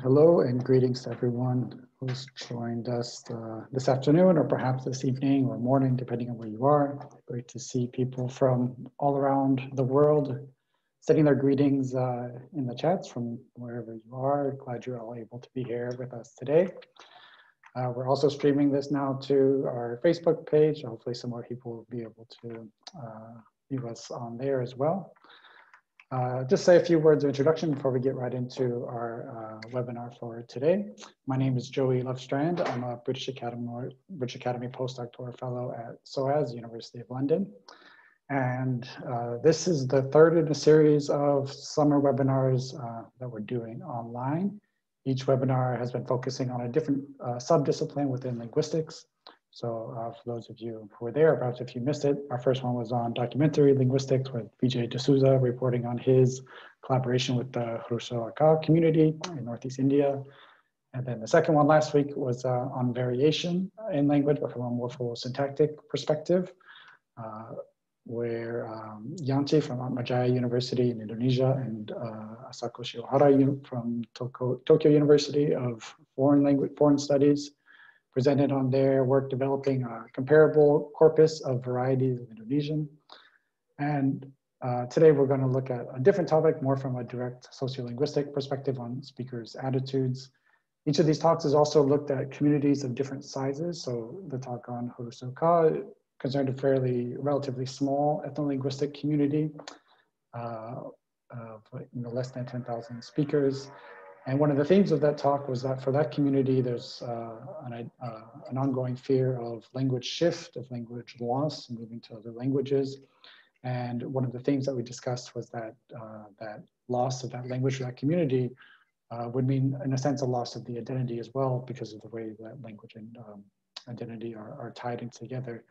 Hello and greetings to everyone who's joined us uh, this afternoon or perhaps this evening or morning, depending on where you are. Great to see people from all around the world sending their greetings uh, in the chats from wherever you are. Glad you're all able to be here with us today. Uh, we're also streaming this now to our Facebook page. Hopefully some more people will be able to uh, view us on there as well. Uh, just say a few words of introduction before we get right into our uh, webinar for today. My name is Joey Lovestrand. I'm a British Academy, British Academy postdoctoral fellow at SOAS, University of London. And uh, this is the third in a series of summer webinars uh, that we're doing online. Each webinar has been focusing on a different uh, subdiscipline within linguistics. So uh, for those of you who were there, perhaps if you missed it, our first one was on documentary linguistics with Vijay D'Souza reporting on his collaboration with the Hruso Aka community in Northeast India. And then the second one last week was uh, on variation in language, but from a morphosyntactic perspective, uh, where um, Yanti from Atma Jaya University in Indonesia and uh, Asako Shiohara from Tokyo University of Foreign Language, Foreign Studies presented on their work developing a comparable corpus of varieties of Indonesian. And uh, today we're going to look at a different topic, more from a direct sociolinguistic perspective on speakers' attitudes. Each of these talks has also looked at communities of different sizes. So the talk on Hruso concerned a fairly relatively small ethno-linguistic community uh, of you know, less than 10,000 speakers. And one of the themes of that talk was that for that community, there's uh, an, uh, an, ongoing fear of language shift, of language loss, moving to other languages. And one of the themes that we discussed was that uh, that loss of that language for that community uh, would mean, in a sense, a loss of the identity as well, because of the way that language and um, identity are, are tied in together.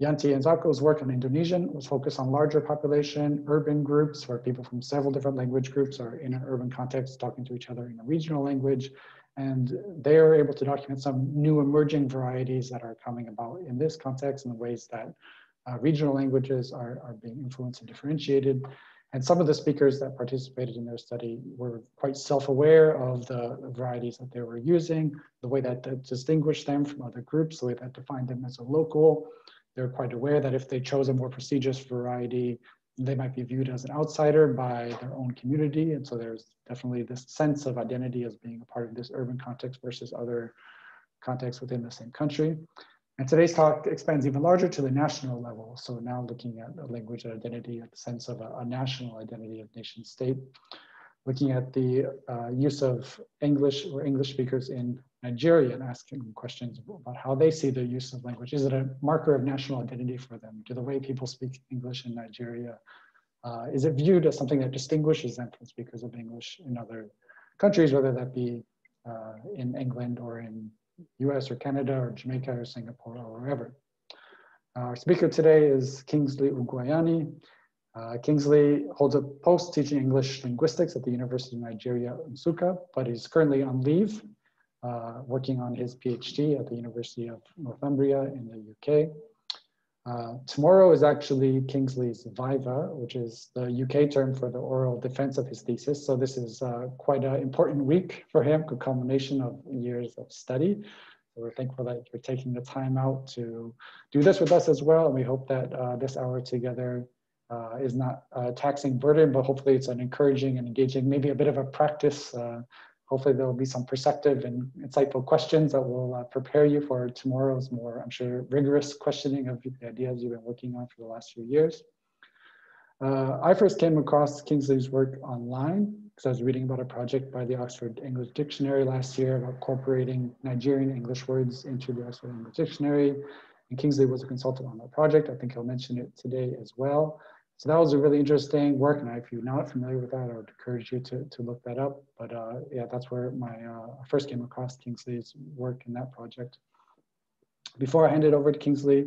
Yanti and Zako's work on Indonesian was focused on larger population, urban groups where people from several different language groups are in an urban context talking to each other in a regional language. And they are able to document some new emerging varieties that are coming about in this context and the ways that uh, regional languages are, are being influenced and differentiated. And some of the speakers that participated in their study were quite self-aware of the varieties that they were using, the way that distinguished them from other groups, the way that defined them as a local, they're quite aware that if they chose a more prestigious variety, they might be viewed as an outsider by their own community. And so there's definitely this sense of identity as being a part of this urban context versus other contexts within the same country. And today's talk expands even larger to the national level. So now looking at a language identity at the sense of a, a national identity of nation state, looking at the uh, use of English or English speakers in Nigeria and asking questions about how they see the use of language. Is it a marker of national identity for them? Do the way people speak English in Nigeria, uh, is it viewed as something that distinguishes them from speakers of English in other countries, whether that be uh, in England or in US or Canada or Jamaica or Singapore or wherever. Our speaker today is Kingsley Ugwuanyi. Uh, Kingsley holds a post teaching English linguistics at the University of Nigeria, Nsukka, but he's currently on leave uh, working on his PhD at the University of Northumbria in the UK. Uh, tomorrow is actually Kingsley's Viva, which is the UK term for the oral defense of his thesis. So this is uh, quite an important week for him, a culmination of years of study. We're thankful that you're taking the time out to do this with us as well. And we hope that uh, this hour together uh, is not a taxing burden, but hopefully it's an encouraging and engaging, maybe a bit of a practice uh, hopefully there will be some perceptive and insightful questions that will uh, prepare you for tomorrow's more, I'm sure, rigorous questioning of the ideas you've been working on for the last few years. Uh, I first came across Kingsley's work online because I was reading about a project by the Oxford English Dictionary last year about incorporating Nigerian English words into the Oxford English Dictionary. And Kingsley was a consultant on that project. I think he'll mention it today as well. So that was a really interesting work. And if you're not familiar with that, I would encourage you to, to look that up. But uh, yeah, that's where my uh, first came across Kingsley's work in that project. Before I hand it over to Kingsley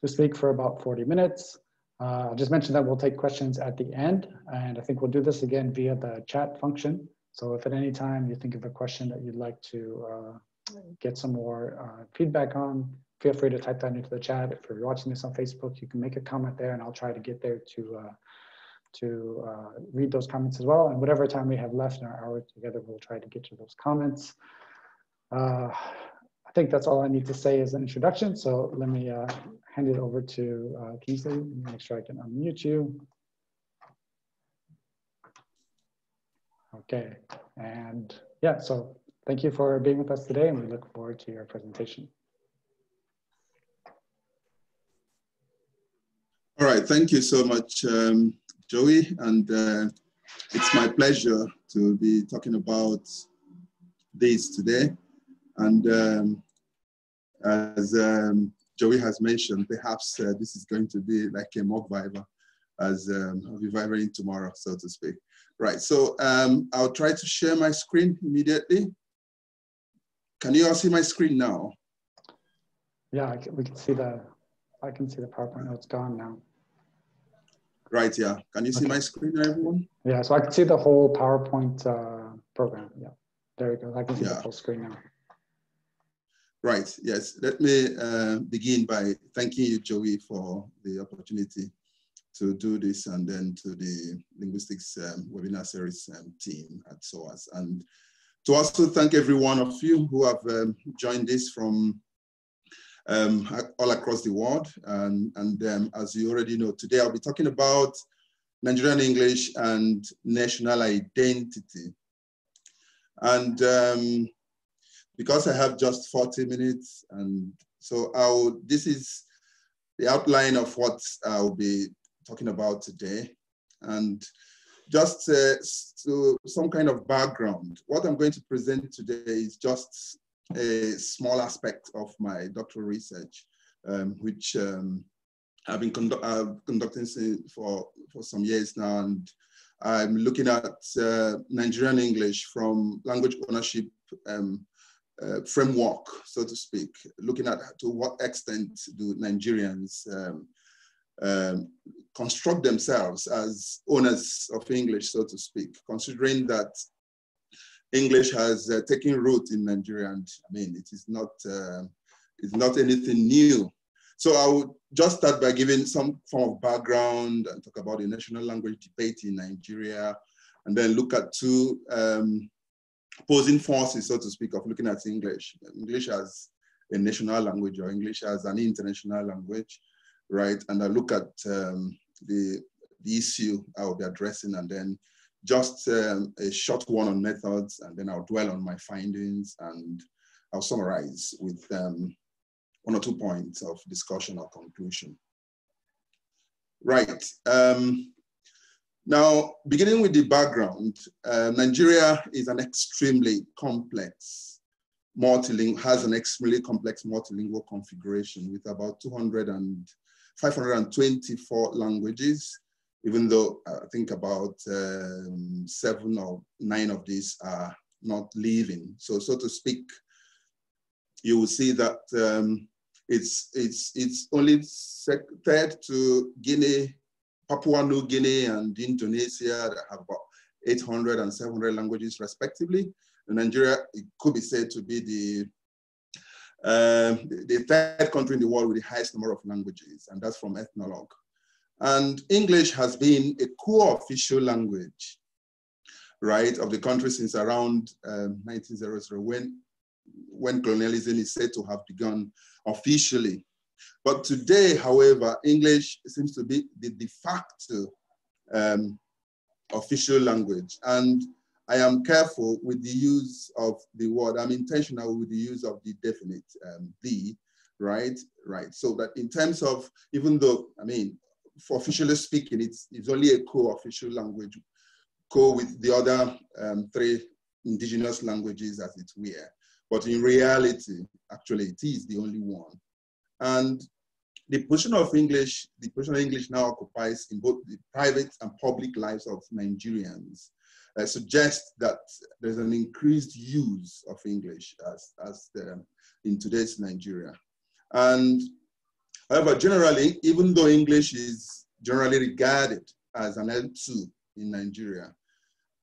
to speak for about 40 minutes, uh, I'll just mention that we'll take questions at the end. And I think we'll do this again via the chat function. So if at any time you think of a question that you'd like to uh, get some more uh, feedback on, feel free to type that into the chat. If you're watching this on Facebook, you can make a comment there and I'll try to get there to, uh, to uh, read those comments as well. And whatever time we have left in our hour together, we'll try to get to those comments. Uh, I think that's all I need to say as an introduction. So let me uh, hand it over to uh, Kingsley. Make sure I can unmute you. Okay, and yeah, so thank you for being with us today and we look forward to your presentation. All right, thank you so much, um, Joey. And uh, it's my pleasure to be talking about this today. And um, as um, Joey has mentioned, perhaps uh, this is going to be like a mock viva, as um, I'll tomorrow, so to speak. Right, so um, I'll try to share my screen immediately. Can you all see my screen now? Yeah, can, we can see the, I can see the PowerPoint, oh, it's gone now. Right, yeah. Can you see okay. my screen, everyone? Yeah, so I can see the whole PowerPoint uh, program. Yeah, there we go. I can see yeah. the full screen now. Right, yes. Let me uh, begin by thanking you, Joey, for the opportunity to do this and then to the linguistics um, webinar series um, team at SOAS. And to also thank every one of you who have um, joined this from um, all across the world. And, and um, as you already know, today I'll be talking about Nigerian English and national identity. And um, because I have just 40 minutes, and so I'll, this is the outline of what I'll be talking about today. And just uh, so some kind of background. What I'm going to present today is just a small aspect of my doctoral research, um, which um, I've been condu uh, conducting for, for some years now. And I'm looking at uh, Nigerian English from language ownership um, uh, framework, so to speak, looking at to what extent do Nigerians um, um, construct themselves as owners of English, so to speak, considering that English has uh, taken root in Nigeria, and I mean, it is not, uh, it's not anything new. So I would just start by giving some form of background and talk about the national language debate in Nigeria, and then look at two um, opposing forces, so to speak, of looking at English. English as a national language or English as an international language, right? And I look at um, the, the issue I will be addressing and then just um, a short one on methods, and then I'll dwell on my findings and I'll summarize with um, one or two points of discussion or conclusion. Right. Um, now, beginning with the background, uh, Nigeria is an extremely complex multilingual, has an extremely complex multilingual configuration with about 200 and 524 languages even though I think about um, seven or nine of these are not leaving. So, so to speak, you will see that um, it's, it's, it's only third to Guinea, Papua New Guinea and Indonesia that have about 800 and 700 languages respectively. In Nigeria, it could be said to be the um, the third country in the world with the highest number of languages, and that's from Ethnologue. And English has been a core official language, right, of the country since around um, 1900 when, when colonialism is said to have begun officially. But today, however, English seems to be the de facto um, official language. And I am careful with the use of the word. I'm intentional with the use of the definite, um, the, right? Right. So that in terms of, even though, I mean, for officially speaking, it's, it's only a co-official language, co with the other um, three indigenous languages as it were. But in reality, actually, it is the only one. And the position of English, the position of English now occupies in both the private and public lives of Nigerians uh, suggests that there's an increased use of English as, as the, in today's Nigeria. And However, generally, even though English is generally regarded as an L2 in Nigeria,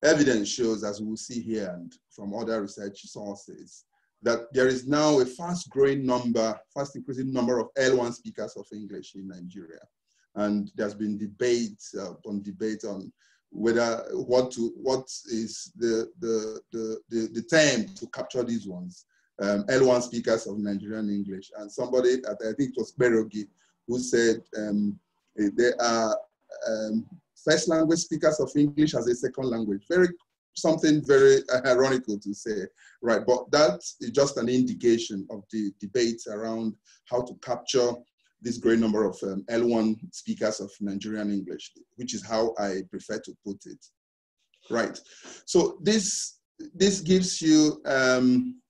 evidence shows, as we will see here and from other research sources, that there is now a fast growing number, fast increasing number of L1 speakers of English in Nigeria. And there's been debate uh, on debate on whether what to what is the the the the, the term to capture these ones. Um, L1 speakers of Nigerian English, and somebody I think it was Kperogi who said um, there are um, first language speakers of English as a second language. Very something very ironical to say, right? But that is just an indication of the debate around how to capture this great number of um, L1 speakers of Nigerian English, which is how I prefer to put it. Right. So this this gives you um,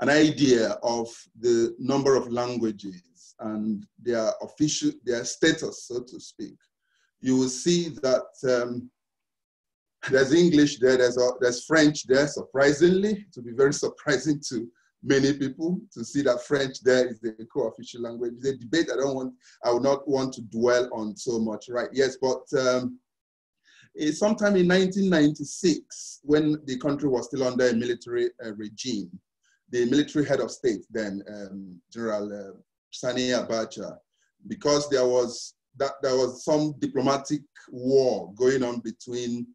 an idea of the number of languages and their official their status, so to speak. You will see that um, there's English there, there's, there's French there, surprisingly, to be very surprising to many people to see that French there is the co-official language. A debate I don't want, I would not want to dwell on so much, right? Yes, but um, sometime in 1996, when the country was still under a military uh, regime, the military head of state then, um, General uh, Sani Abacha, because there was that there was some diplomatic war going on between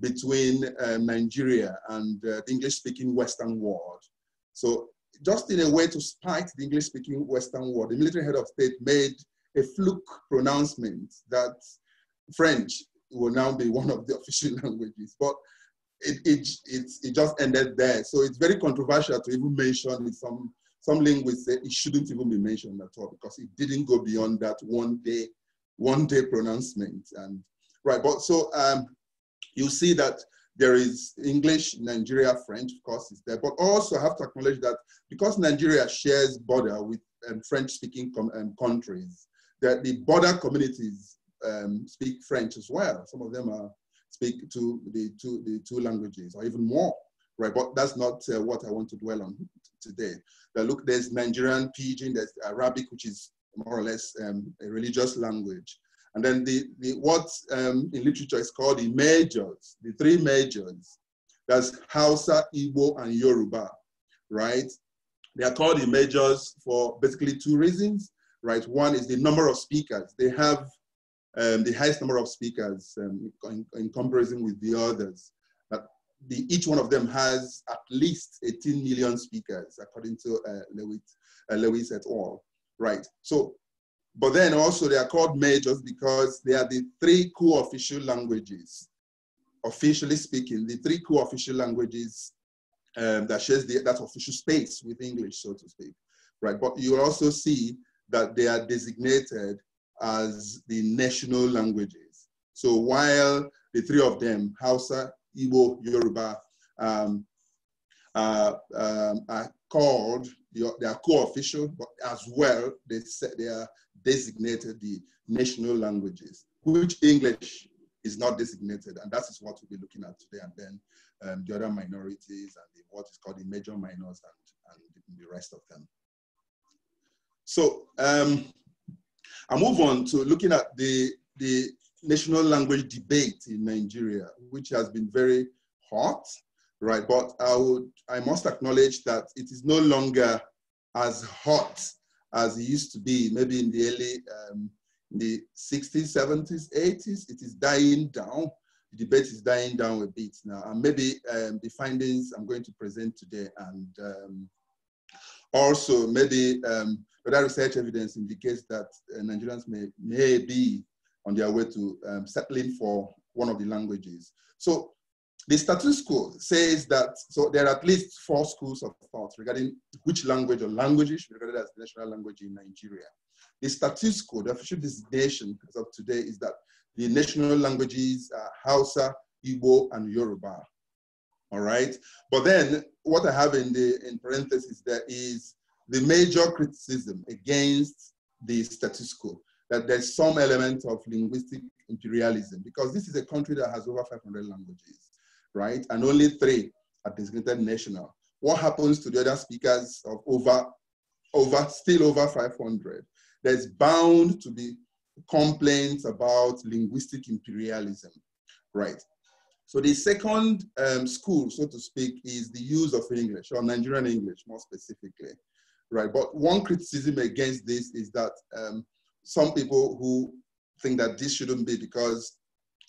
between um, Nigeria and uh, the English-speaking Western world. So just in a way to spite the English-speaking Western world, the military head of state made a fluke pronouncement that French will now be one of the official languages. But it, it, it, it just ended there. So it's very controversial to even mention it. Some, some linguists say it shouldn't even be mentioned at all because it didn't go beyond that one day, one day pronouncement. And right, but so um, you see that there is English, Nigeria, French, of course, is there. But also I have to acknowledge that because Nigeria shares border with um, French-speaking um, countries, that the border communities um, speak French as well. Some of them are speak to the two the two languages or even more, right? But that's not uh, what I want to dwell on today. look, there's Nigerian Pidgin, there's Arabic, which is more or less um, a religious language. And then the, the what um, in literature is called the majors, the three majors. That's Hausa, Igbo, and Yoruba, right? They are called the majors for basically two reasons, right? One is the number of speakers. They have um, the highest number of speakers um, in, in, comparison with the others. But the, each one of them has at least 18 million speakers, according to uh, Lewis, uh, Lewis et al. Right. So but then also they are called majors because they are the three co-official languages, officially speaking, the three co-official languages um, that shares the, that official space with English, so to speak, right? But you also see that they are designated as the national languages. So while the three of them, Hausa, Igbo, Yoruba, um, uh, um, are called, they are co-official, but as well, they, they are designated the national languages, which English is not designated. And that is what we'll be looking at today. And then um, the other minorities and the, what is called the major minors and, and the rest of them. So um, I move on to looking at the, the national language debate in Nigeria, which has been very hot, right? But I would, I must acknowledge that it is no longer as hot as it used to be, maybe in the early um, the 60s, 70s, 80s. It is dying down. The debate is dying down a bit now. And maybe um, the findings I'm going to present today and um, also maybe um, other research evidence indicates that uh, Nigerians may, may be on their way to um, settling for one of the languages. So the status quo says that, so there are at least four schools of thought regarding which language or languages should be regarded as the national language in Nigeria. The status quo, the official designation as of today is that the national languages are Hausa, Igbo, and Yoruba. All right. But then what I have in the in parentheses there is the major criticism against the status quo, that there's some element of linguistic imperialism because this is a country that has over 500 languages right? And only three are designated national. What happens to the other speakers of over, over still over 500? There's bound to be complaints about linguistic imperialism, right? So the second um, school, so to speak, is the use of English, or Nigerian English more specifically, right? But one criticism against this is that um, some people who think that this shouldn't be because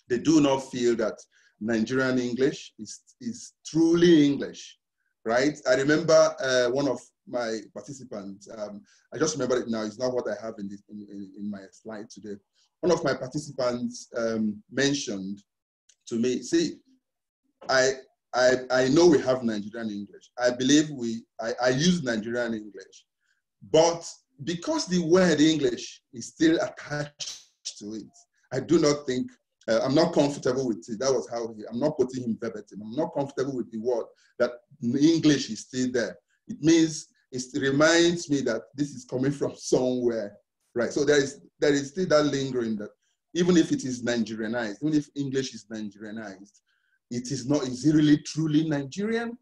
they do not feel that Nigerian English is, is truly English, right? I remember uh, one of my participants, um, I just remember it now, it's not what I have in, this, in, in, in my slide today. One of my participants um, mentioned to me, see, I, I, I know we have Nigerian English. I believe we, I, I use Nigerian English, but because the word English is still attached to it, I do not think uh, I'm not comfortable with it. That was how he, I'm not putting him verbatim. I'm not comfortable with the word that English is still there. It means it reminds me that this is coming from somewhere, right? So there is there is still that lingering that even if it is Nigerianized, even if English is Nigerianized, it is not. Is it really truly Nigerian?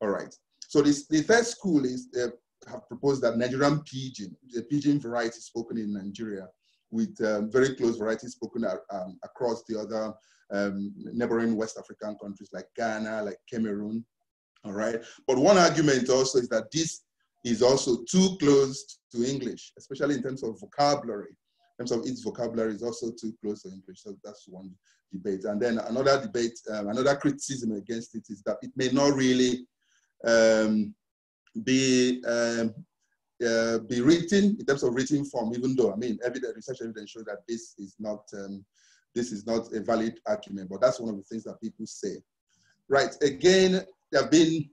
All right. So this the third school is uh, have proposed that Nigerian pidgin, the pidgin variety spoken in Nigeria, with um, very close varieties spoken um, across the other um, neighboring West African countries like Ghana, like Cameroon. All right. But one argument also is that this is also too close to English, especially in terms of vocabulary. Terms of its vocabulary is also too close to English. So that's one debate. And then another debate, um, another criticism against it is that it may not really um, be um, uh, be written in terms of written form, even though I mean, evidence, research evidence shows that this is not um, this is not a valid argument. But that's one of the things that people say. Right. Again, there have been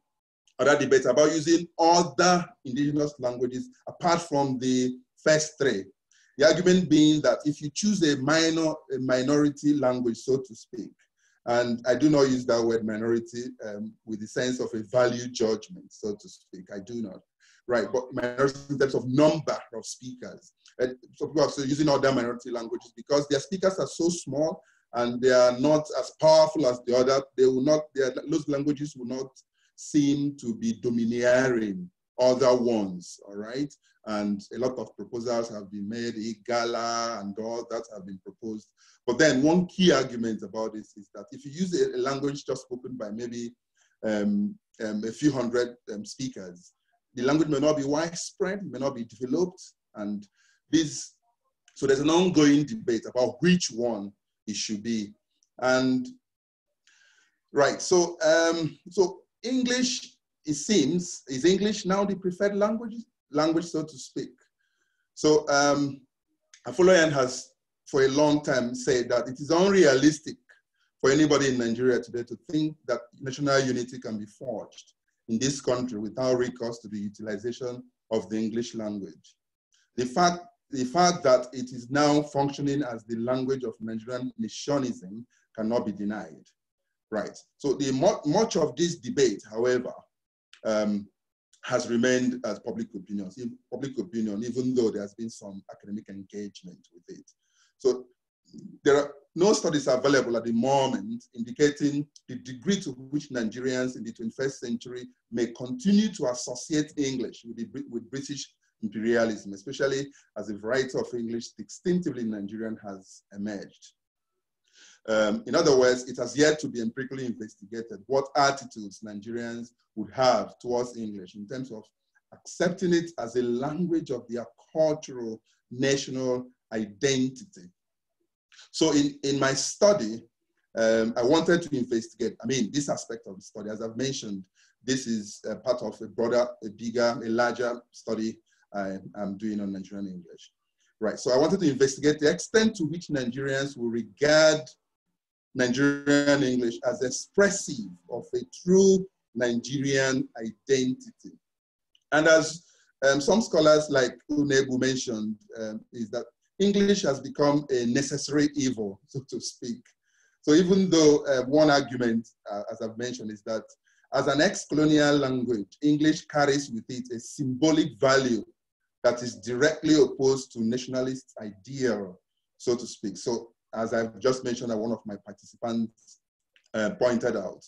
other debates about using other indigenous languages apart from the first three. The argument being that if you choose a minor, a minority language, so to speak, and I do not use that word minority um, with the sense of a value judgment, so to speak. I do not right? But minority in terms of number of speakers. And so people are using other minority languages because their speakers are so small and they are not as powerful as the other. They will not, their, those languages will not seem to be domineering other ones, all right? And a lot of proposals have been made, Igala and all that have been proposed. But then one key argument about this is that if you use a, a language just spoken by maybe um, um, a few hundred um, speakers, the language may not be widespread, may not be developed, and this, so there's an ongoing debate about which one it should be. And right, so um, so English, it seems, is English now the preferred language, language so to speak. So um, Afolayan has for a long time said that it is unrealistic for anybody in Nigeria today to think that national unity can be forged in this country without recourse to the utilization of the English language. The fact, the fact that it is now functioning as the language of Nigerian missionism cannot be denied. Right. So the much of this debate, however, um, has remained as public opinion, public opinion, even though there has been some academic engagement with it. So there are no studies available at the moment indicating the degree to which Nigerians in the 21st century may continue to associate English with, the, with British imperialism, especially as a variety of English distinctively Nigerian has emerged. Um, in other words, it has yet to be empirically investigated what attitudes Nigerians would have towards English in terms of accepting it as a language of their cultural national identity so in, in my study, um, I wanted to investigate, I mean, this aspect of the study, as I've mentioned, this is a part of a broader, a bigger, a larger study I, am doing on Nigerian English. Right, so I wanted to investigate the extent to which Nigerians will regard Nigerian English as expressive of a true Nigerian identity. And as um, some scholars like Unebu mentioned, um, is that English has become a necessary evil, so to speak. So even though uh, one argument, uh, as I've mentioned, is that as an ex-colonial language, English carries with it a symbolic value that is directly opposed to nationalist ideal, so to speak. So as I've just mentioned, that one of my participants uh, pointed out.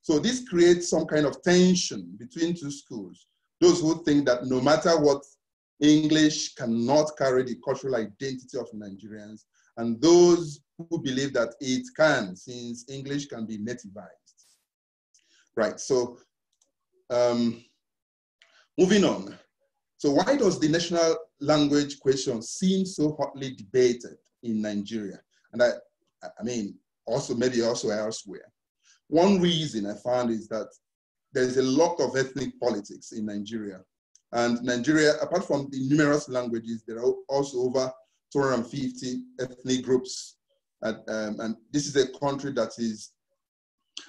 So this creates some kind of tension between two schools. Those who think that no matter what English cannot carry the cultural identity of Nigerians, and those who believe that it can, since English can be nativized. Right, so um, moving on. So why does the national language question seem so hotly debated in Nigeria. And I, I mean, also maybe also elsewhere. One reason I found is that there's a lot of ethnic politics in Nigeria. And Nigeria, apart from the numerous languages, there are also over 250 ethnic groups. And, um, and this is a country that is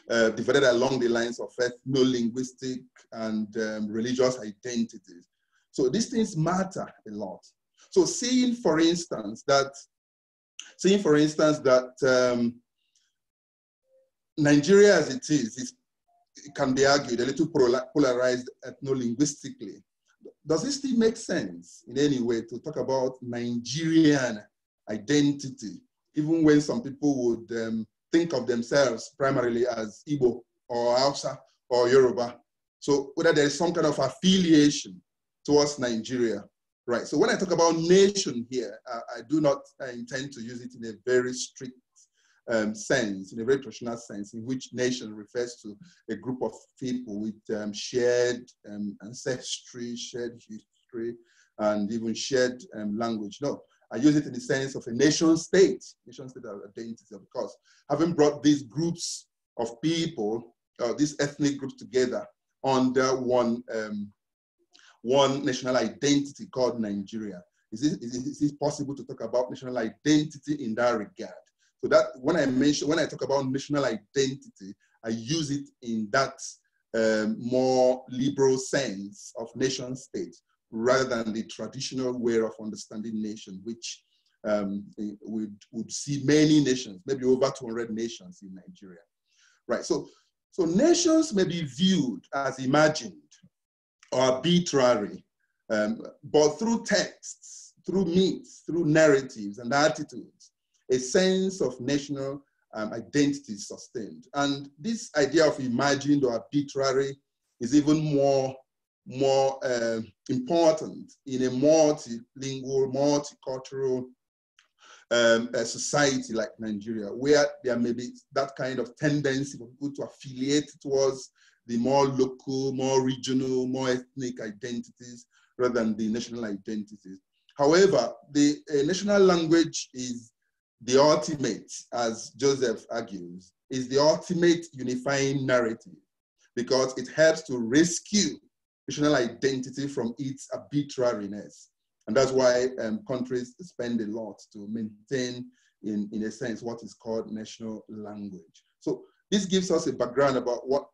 uh, divided along the lines of ethno-linguistic and um, religious identities. So these things matter a lot. So seeing, for instance, that seeing, for instance, that um, Nigeria as it is, it can be argued a little polarized ethno-linguistically. Does it still make sense in any way to talk about Nigerian identity, even when some people would um, think of themselves primarily as Igbo or Hausa or Yoruba? So whether there is some kind of affiliation towards Nigeria, right? So when I talk about nation here, uh, I do not I intend to use it in a very strict um, sense, in a very traditional sense, in which nation refers to a group of people with um, shared um, ancestry, shared history, and even shared um, language. No, I use it in the sense of a nation state, nation state identity, of course. Having brought these groups of people, uh, these ethnic groups together under one, um, one national identity called Nigeria. Is it, possible to talk about national identity in that regard? So that when I mention, when I talk about national identity, I use it in that um, more liberal sense of nation state rather than the traditional way of understanding nation, which um, would, would see many nations, maybe over 200 nations in Nigeria. Right, so, so nations may be viewed as imagined arbitrary, um, but through texts, through myths, through narratives and attitudes, a sense of national um, identity is sustained. And this idea of imagined or arbitrary is even more, more uh, important in a multilingual, multicultural um, society like Nigeria, where there may be that kind of tendency for people to affiliate towards the more local, more regional, more ethnic identities rather than the national identities. However, the uh, national language is the ultimate, as Joseph argues, is the ultimate unifying narrative because it helps to rescue national identity from its arbitrariness. And that's why um, countries spend a lot to maintain, in, in a sense, what is called national language. So this gives us a background about what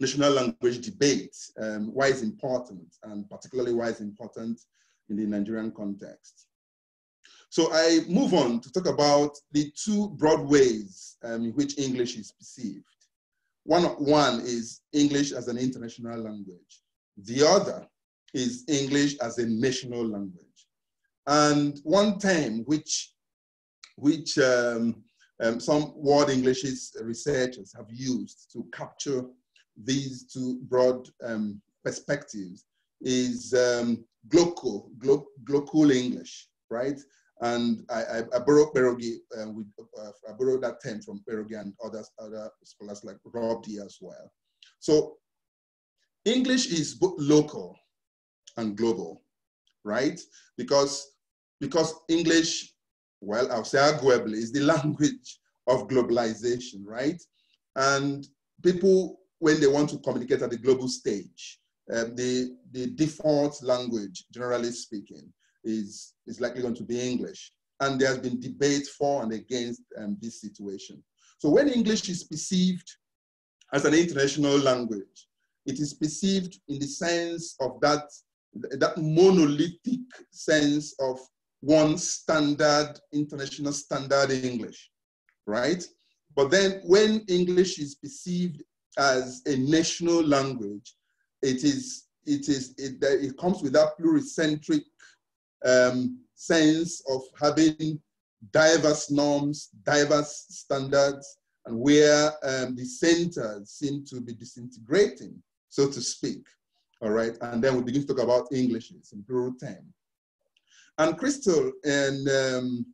national language debate, um, why it's important, and particularly why it's important in the Nigerian context. So I move on to talk about the two broad ways um, in which English is perceived. One, one is English as an international language. The other is English as a national language. And one term which, which um, um, some world English researchers have used to capture these two broad um, perspectives is um, glocal, glo glocal English, right? And I, I, I borrowed Kperogi, uh, with, uh, I borrowed that term from Kperogi and others, other scholars like Rob D as well. So English is both local and global, right? Because, because English, well, I'll say arguably, is the language of globalization, right? And people, when they want to communicate at the global stage, um, the, the default language, generally speaking, is, is likely going to be English. And there has been debate for and against um, this situation. So when English is perceived as an international language, it is perceived in the sense of that, that monolithic sense of one standard, international standard English, right? But then when English is perceived as a national language, it is, it is, it, it comes with that pluricentric um, sense of having diverse norms, diverse standards, and where um, the centers seem to be disintegrating, so to speak. All right, and then we begin to talk about Englishes in plural term. And Crystal and, um,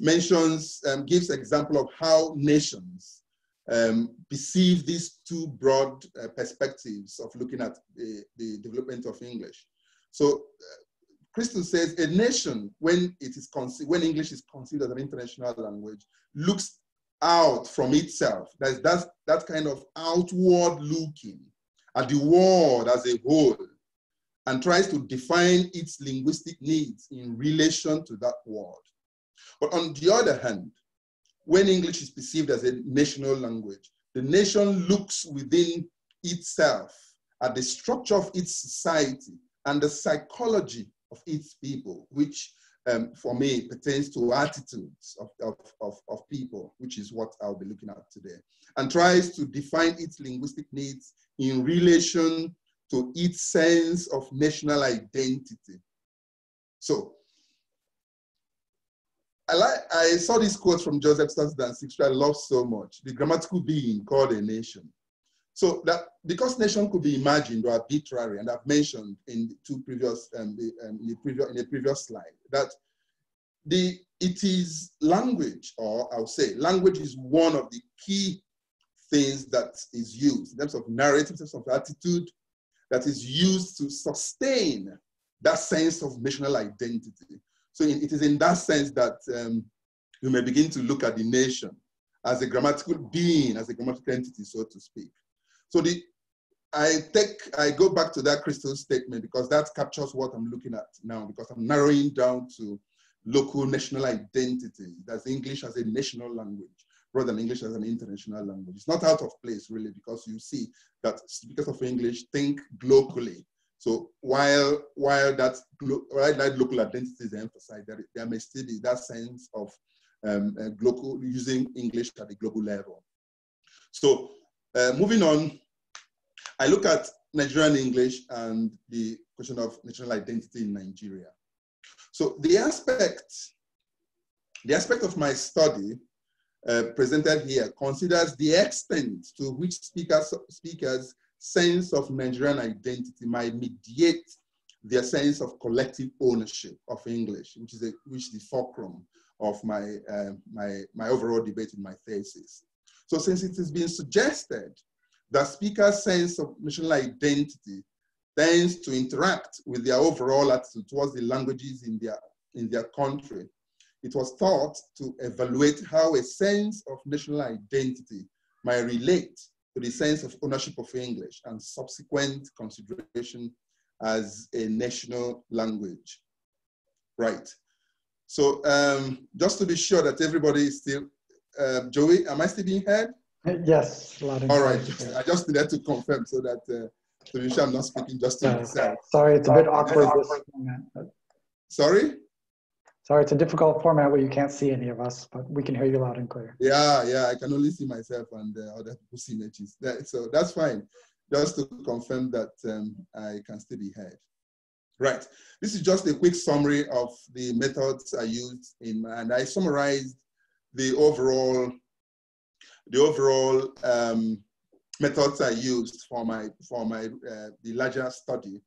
mentions, um, gives example of how nations um, perceive these two broad uh, perspectives of looking at the, the development of English. So uh, Crystal says a nation, when it is when English is considered an international language, looks out from itself. That's, that's that kind of outward looking at the world as a whole and tries to define its linguistic needs in relation to that world. But on the other hand, when English is perceived as a national language, the nation looks within itself at the structure of its society and the psychology of its people, which um, for me pertains to attitudes of, of, of, of, people, which is what I'll be looking at today, and tries to define its linguistic needs in relation to its sense of national identity. So I, like, I saw this quote from Joseph Stansdance, which I love so much, the grammatical being called a nation. So that because nation could be imagined or arbitrary, and I've mentioned in the two previous um, the, um, in the previous in the previous slide that the it is language, or I'll say language is one of the key things that is used in terms of narrative, in terms of attitude, that is used to sustain that sense of national identity. So it is in that sense that um, you may begin to look at the nation as a grammatical being, as a grammatical entity, so to speak. So the I take I go back to that crystal statement because that captures what I'm looking at now because I'm narrowing down to local national identity. That's English as a national language rather than English as an international language. It's not out of place really because you see that speakers of English think globally. So while while that while that local identity is emphasized, there, there may still be that sense of um, uh, global using English at the global level. So uh, moving on, I look at Nigerian English and the question of national identity in Nigeria. So the aspect, the aspect of my study uh, presented here considers the extent to which speakers, speakers' sense of Nigerian identity might mediate their sense of collective ownership of English, which is, a, which is the fulcrum of my, uh, my, my overall debate in my thesis. So since it has been suggested that speakers' sense of national identity tends to interact with their overall attitude towards the languages in their, in their country, it was thought to evaluate how a sense of national identity might relate to the sense of ownership of English and subsequent consideration as a national language. Right. So um, just to be sure that everybody is still, uh, Joey, am I still being heard? Yes. All right. I just needed to confirm so that uh, to be sure I'm not speaking just to myself. Sorry, it's a bit awkward. Sorry? Sorry, it's a difficult format where you can't see any of us, but we can hear you loud and clear. Yeah, yeah, I can only see myself and uh, other people's images. That, so that's fine. Just to confirm that um, I can still be heard. Right. This is just a quick summary of the methods I used in, and I summarized the overall, the overall um, methods I used for my for my uh, the larger study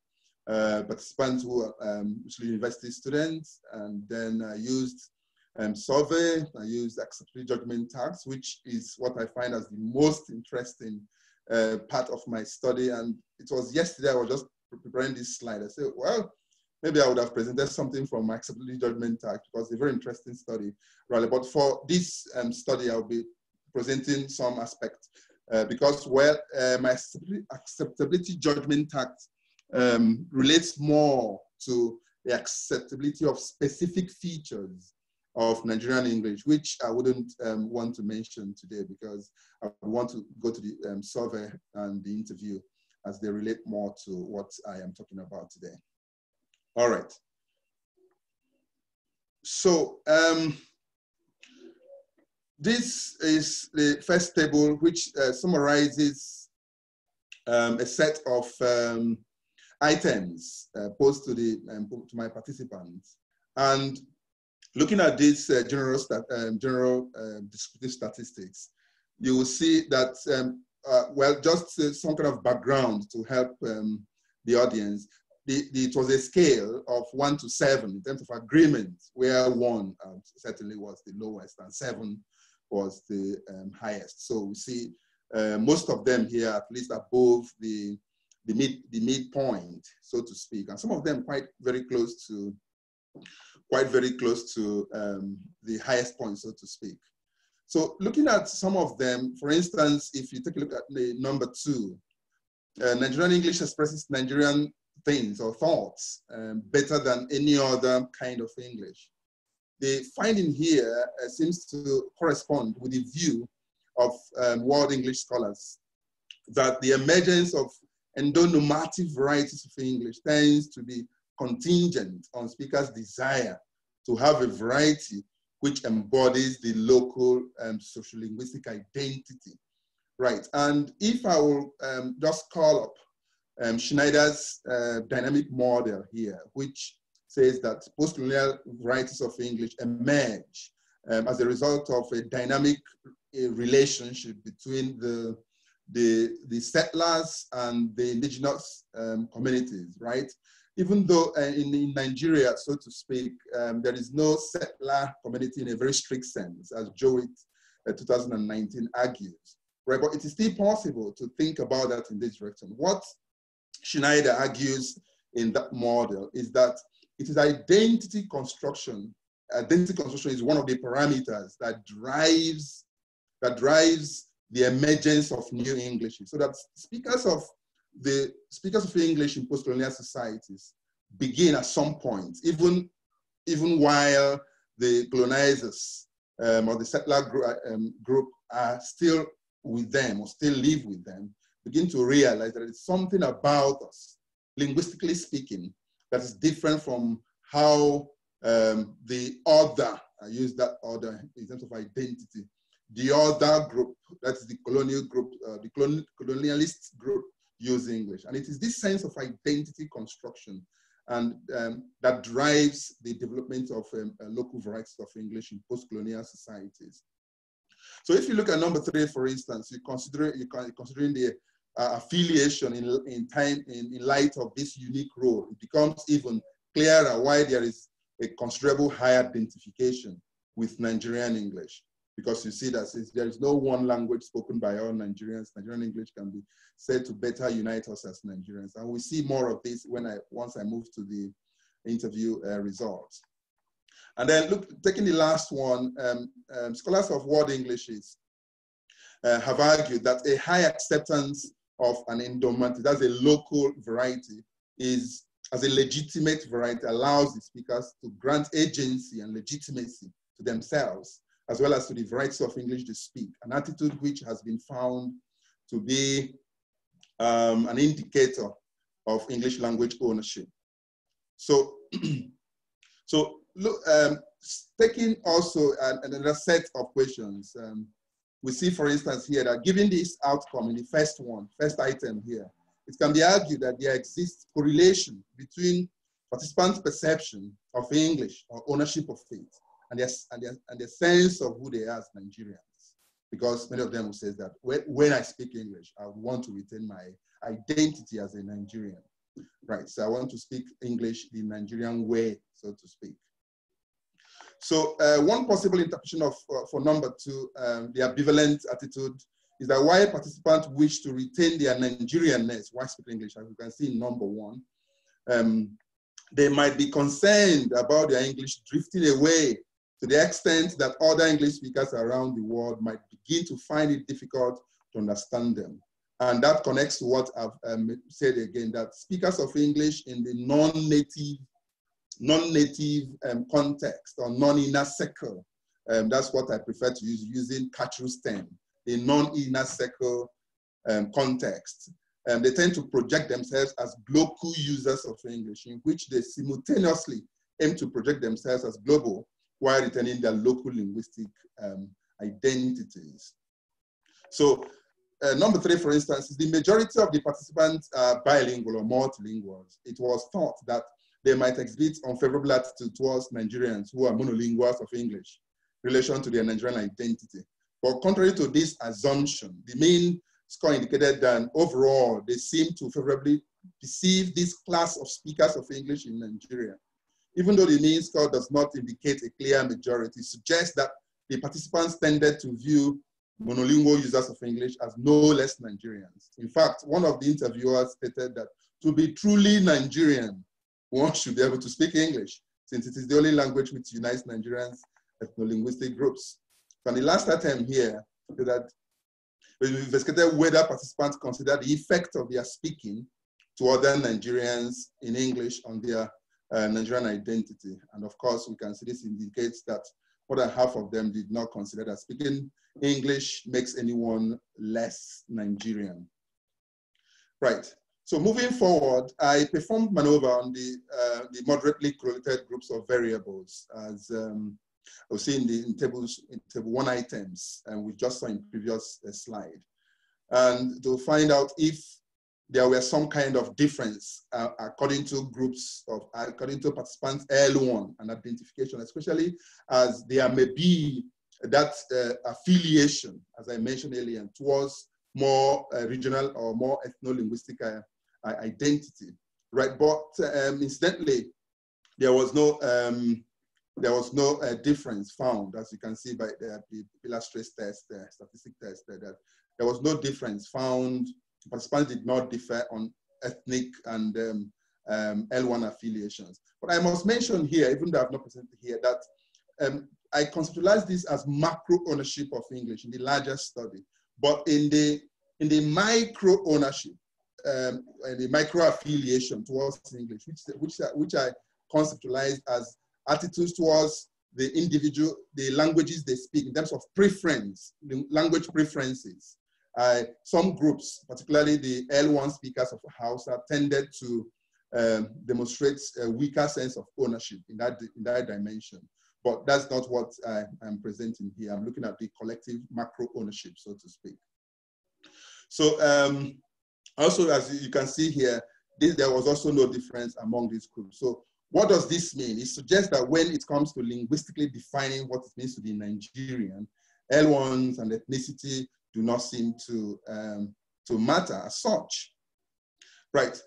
participants who are um, university students, and then I used um, survey, I used acceptability judgment tasks, which is what I find as the most interesting uh, part of my study. And it was yesterday, I was just preparing this slide. I said, well, maybe I would have presented something from my acceptability judgment task because it's a very interesting study, really. But for this um, study, I'll be presenting some aspects uh, because well, uh, my acceptability judgment task um, relates more to the acceptability of specific features of Nigerian English, which I wouldn't um, want to mention today because I want to go to the um, survey and the interview as they relate more to what I am talking about today. All right. So um, this is the first table which uh, summarizes um, a set of um, items uh, posed to, the, um, to my participants. And looking at these uh, general, stat, um, general uh, descriptive statistics, you will see that, um, uh, well, just uh, some kind of background to help um, the audience. The, the, it was a scale of one to seven in terms of agreement, where one uh, certainly was the lowest and seven was the um, highest. So we see most of them here, at least above the the mid the midpoint, so to speak, and some of them quite very close to quite very close to um, the highest point, so to speak. So looking at some of them, for instance, if you take a look at the number two, uh, Nigerian English expresses Nigerian things or thoughts um, better than any other kind of English. The finding here uh, seems to correspond with the view of um, world English scholars that the emergence of endonormative varieties of English tends to be contingent on speakers' desire to have a variety which embodies the local um, social linguistic identity. Right, and if I will um, just call up um, Schneider's uh, dynamic model here, which says that post-colonial varieties of English emerge um, as a result of a dynamic uh, relationship between the, the, the settlers and the indigenous um, communities, right? Even though uh, in, in, Nigeria, so to speak, um, there is no settler community in a very strict sense, as Jowitt uh, 2019 argues, right? But it is still possible to think about that in this direction. What Schneider argues in that model is that it is identity construction. Identity construction is one of the parameters that drives that drives the emergence of new English. So that speakers of the speakers of English in post-colonial societies begin at some point, even even while the colonizers um, or the settler group, um, group are still with them or still live with them, begin to realize that it's something about us, linguistically speaking, that is different from how um, the other, I use that other in terms of identity, the other group, that is the colonial group, uh, the colonialist group use English. And it is this sense of identity construction and um, that drives the development of um, uh, local varieties of English in post-colonial societies. So if you look at number three, for instance, you consider you considering the uh, affiliation in, in time in, in light of this unique role, it becomes even clearer why there is a considerable high identification with Nigerian English. Because you see that since there is no one language spoken by all Nigerians, Nigerian English can be said to better unite us as Nigerians. And we see more of this when I once I move to the interview uh, results. And then look, taking the last one, um, um, scholars of world Englishes uh, have argued that a high acceptance of an endonorm, that's a local variety, is as a legitimate variety allows the speakers to grant agency and legitimacy to themselves, as well as to the varieties of English they speak, an attitude which has been found to be um, an indicator of English language ownership. So, so look, um, taking also another set of questions, um, we see, for instance, here that given this outcome in the first one, first item here, it can be argued that there exists correlation between participants' perception of English or ownership of faith and their, and their, and their sense of who they are as Nigerians. Because many of them will say that when, when I speak English, I want to retain my identity as a Nigerian. Right, so I want to speak English the Nigerian way, so to speak. So uh, one possible interpretation of uh, for number two, um, the ambivalent attitude is that while participants wish to retain their Nigerianness while speaking English, as you can see in number one, um, they might be concerned about their English drifting away to the extent that other English speakers around the world might begin to find it difficult to understand them. And that connects to what I've um, said again, that speakers of English in the non-native non-native um, context or non-inner circle. Um, that's what I prefer to use using Kachru's term, a non-inner circle um, context. Um, they tend to project themselves as local users of English, in which they simultaneously aim to project themselves as global while retaining their local linguistic um, identities. So uh, number three, for instance, is the majority of the participants are bilingual or multilingual. It was thought that they might exhibit unfavorable attitude towards Nigerians who are monolinguals of English relation to their Nigerian identity. But contrary to this assumption, the main score indicated that overall, they seem to favorably perceive this class of speakers of English in Nigeria. Even though the mean score does not indicate a clear majority, suggests that the participants tended to view monolingual users of English as no less Nigerians. In fact, one of the interviewers stated that to be truly Nigerian, one should be able to speak English, since it is the only language which unites Nigerians ethno-linguistic groups. And the last item here is that we investigated whether participants considered the effect of their speaking to other Nigerians in English on their uh, Nigerian identity. And of course, we can see this indicates that more than half of them did not consider that speaking English makes anyone less Nigerian. Right. So moving forward, I performed MANOVA on the, uh, the moderately correlated groups of variables as um, I was seeing the in tables in table one items, and we just saw in previous uh, slide, and to find out if there were some kind of difference uh, according to groups of, according to participants L1 and identification, especially as there may be that uh, affiliation, as I mentioned earlier, towards more uh, regional or more ethno-linguistic uh, identity, right? But um, incidentally, there was no um, there was no uh, difference found, as you can see by the, the Pillai's trace test, the statistic test, that there was no difference found participants did not differ on ethnic and um, um, L1 affiliations. But I must mention here, even though I've not presented here, that um, I conceptualize this as macro ownership of English in the larger study. But in the, in the micro ownership, um, and the micro affiliation towards English, which, which, which I conceptualize as attitudes towards the individual, the languages they speak in terms of preference, the language preferences. Uh, some groups, particularly the L1 speakers of Hausa, tended to um, demonstrate a weaker sense of ownership in that, in that dimension. But that's not what I, am presenting here. I'm looking at the collective macro ownership, so to speak. So um, also, as you can see here, this, there was also no difference among these groups. So what does this mean? It suggests that when it comes to linguistically defining what it means to be Nigerian, L1s and ethnicity do not seem to, um, to matter as such. Right.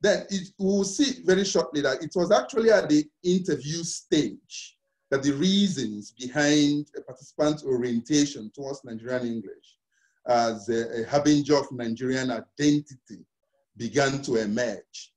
Then it, we'll see very shortly that it was actually at the interview stage that the reasons behind a participant's orientation towards Nigerian English as a, a harbinger of Nigerian identity began to emerge.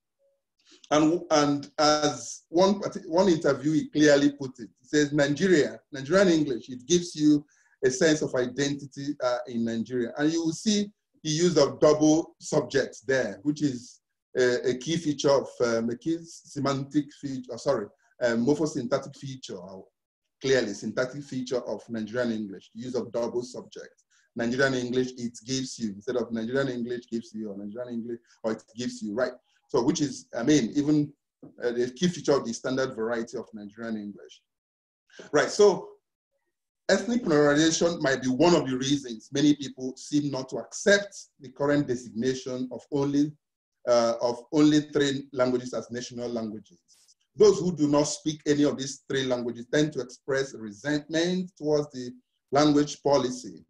And, and as one, one interviewee clearly put it, it says Nigeria, Nigerian English, it gives you a sense of identity uh, in Nigeria. And you will see the use of double subjects there, which is a, a key feature of um, a key semantic feature, sorry, um, morphosyntactic feature, clearly syntactic feature of Nigerian English, use of double subjects. Nigerian English, it gives you, instead of Nigerian English gives you, or Nigerian English, or it gives you, right? So which is, I mean, even uh, the key feature of the standard variety of Nigerian English. Right, so ethnic polarization might be one of the reasons many people seem not to accept the current designation of only, uh, of only three languages as national languages. Those who do not speak any of these three languages tend to express resentment towards the language policy.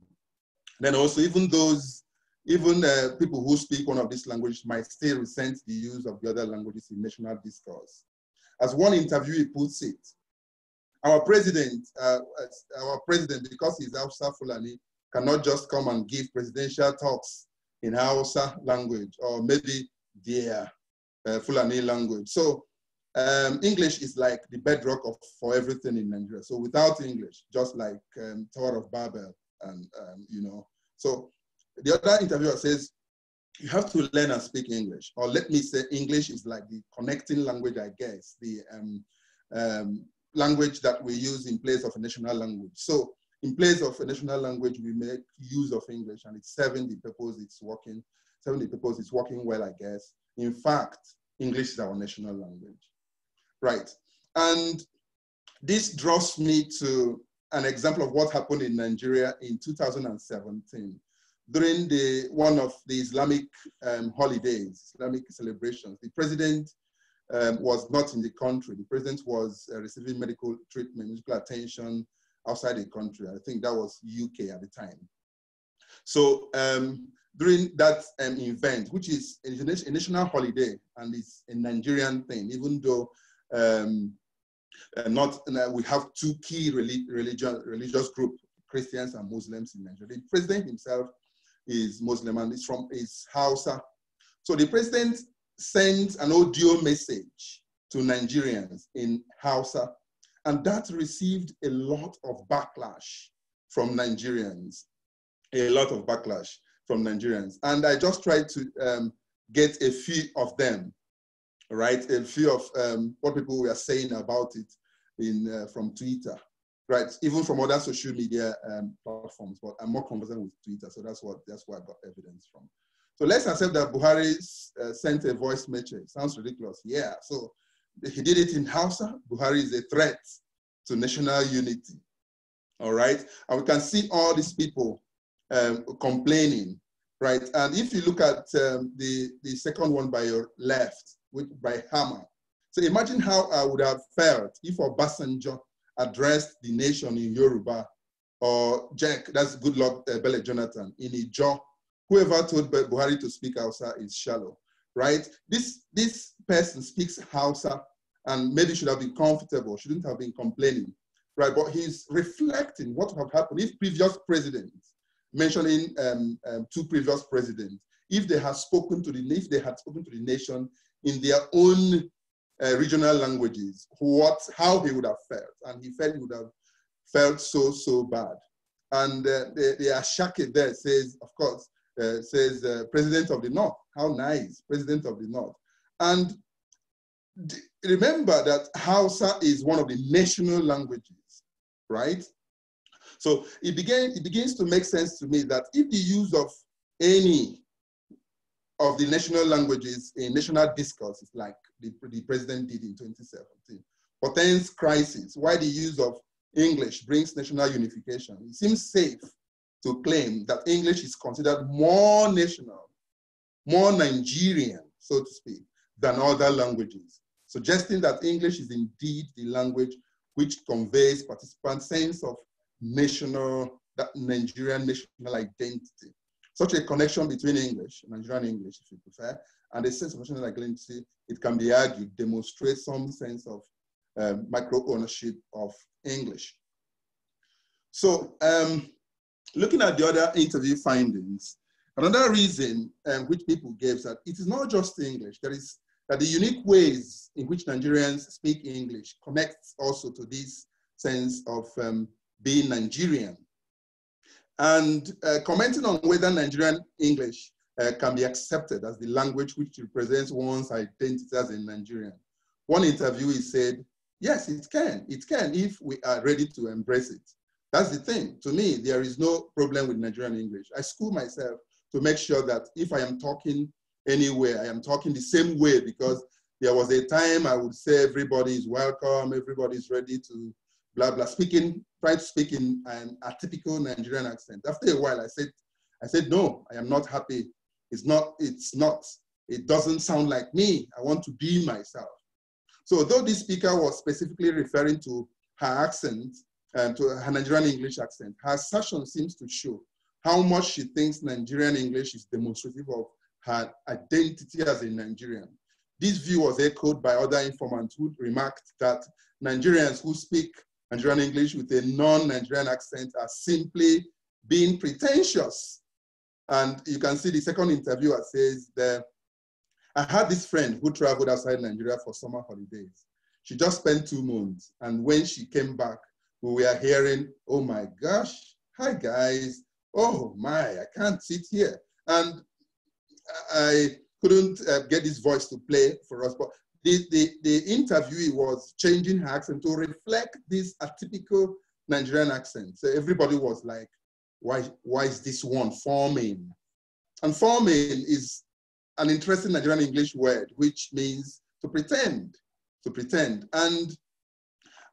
Then also even those even uh, people who speak one of these languages might still resent the use of the other languages in national discourse. As one interviewee puts it, our president, uh, our president, because he's Hausa Fulani, cannot just come and give presidential talks in Hausa language or maybe their uh, Fulani language. So um, English is like the bedrock of, for everything in Nigeria. So without English, just like um, Tower of Babel, and um, you know, so the other interviewer says, you have to learn and speak English. Or let me say English is like the connecting language, I guess, the um, um, language that we use in place of a national language. So in place of a national language, we make use of English and it's serving the purpose it's working, serving the purpose it's working well, I guess. In fact, English is our national language, right? And this draws me to an example of what happened in Nigeria in 2017 during the one of the Islamic um, holidays, Islamic celebrations. The president um, was not in the country. The president was uh, receiving medical treatment, medical attention outside the country. I think that was UK at the time. So um, during that um, event, which is a, national holiday and it's a Nigerian thing, even though um, uh, not uh, we have two key relig religion, religious groups Christians and Muslims in Nigeria. The president himself is Muslim and is from is Hausa. So the president sent an audio message to Nigerians in Hausa, and that received a lot of backlash from Nigerians, a lot of backlash from Nigerians. And I just tried to um, get a few of them, right? A few of um, what people were saying about it in uh, from Twitter, right? Even from other social media um, platforms, but I'm more conversant with Twitter, so that's what that's where I got evidence from. So let's accept that Buhari uh, sent a voice message. Sounds ridiculous. Yeah. So he did it in Hausa. Buhari is a threat to national unity. All right. And we can see all these people um, complaining, right? And if you look at um, the, the second one by your left, which by Hammer. So imagine how I would have felt if Obasanjo addressed the nation in Yoruba or Jack, that's Goodluck, uh, Jonathan, in Ijo whoever told Buhari to speak Hausa is shallow, right? This, this person speaks Hausa and maybe should have been comfortable, shouldn't have been complaining, right? But he's reflecting what would have happened if previous presidents, mentioning um, um, two previous presidents, if they had spoken to the, if they had spoken to the nation in their own uh, regional languages, what, how he would have felt. And he felt he would have felt so, so bad. And uh, the, the Ashake there says, of course, uh, says uh, President of the North. How nice, President of the North. And remember that Hausa is one of the national languages, right? So it, began, it begins to make sense to me that if the use of any of the national languages in national discourse is like the, the president did in 2017, portends crisis, why the use of English brings national unification. It seems safe to claim that English is considered more national, more Nigerian, so to speak, than other languages, suggesting that English is indeed the language which conveys participants' sense of national, that Nigerian national identity. Such a connection between English, Nigerian English, if you prefer, and a sense of national identity, it can be argued, demonstrates some sense of um, micro-ownership of English. So um, looking at the other interview findings, another reason um, which people gave that it is not just English. There is that the unique ways in which Nigerians speak English connects also to this sense of um, being Nigerian. And uh, commenting on whether Nigerian English uh, can be accepted as the language which represents one's identity as a Nigerian. One interviewee said, yes, it can. It can if we are ready to embrace it. That's the thing. To me, there is no problem with Nigerian English. I school myself to make sure that if I am talking anywhere, I am talking the same way because there was a time I would say everybody is welcome, everybody is ready to blah blah speaking, try to speak in an atypical Nigerian accent. After a while, I said, I said, no, I am not happy. It's not, it's not, it doesn't sound like me. I want to be myself. So though this speaker was specifically referring to her accent, um, to her Nigerian English accent. Her assertion seems to show how much she thinks Nigerian English is demonstrative of her identity as a Nigerian. This view was echoed by other informants who remarked that Nigerians who speak Nigerian English with a non-Nigerian accent are simply being pretentious. And you can see the second interviewer says I had this friend who traveled outside Nigeria for summer holidays. She just spent two months. And when she came back, we were hearing, oh my gosh, hi guys, oh my, I can't sit here. And I couldn't uh, get this voice to play for us, but the, the, the interviewee was changing her accent to reflect this atypical Nigerian accent. So everybody was like, why, why is this one forming? And forming is an interesting Nigerian English word, which means to pretend, to pretend. And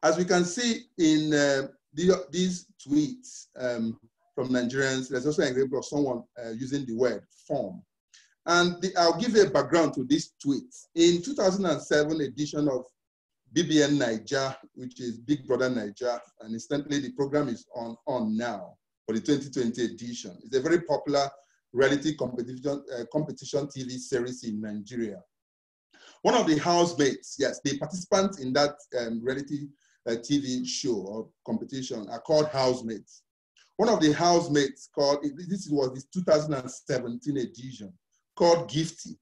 as we can see in uh, the, these tweets um, from Nigerians, there's also an example of someone uh, using the word form. And the, I'll give a background to these tweets. In 2007 edition of BBN Naija, which is Big Brother Naija, and instantly the program is on, on now for the 2020 edition. It's a very popular reality competition, uh, competition TV series in Nigeria. One of the housemates, yes, the participants in that um, reality TV show or competition called housemates. one of the housemates called, this was this 2017 edition, called Gifty,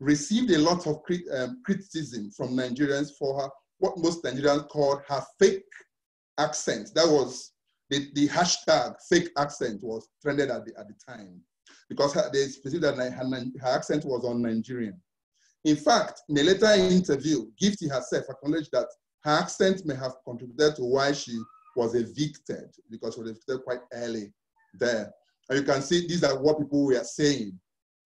received a lot of crit, um, criticism from Nigerians for her, what most Nigerians called her fake accent. That was the, the hashtag fake accent was trended at the, at the time because her, they that her, her accent was on Nigerian. In fact, in a later interview, Gifty herself acknowledged that her accent may have contributed to why she was evicted because she was evicted quite early there. And you can see these are what people were saying.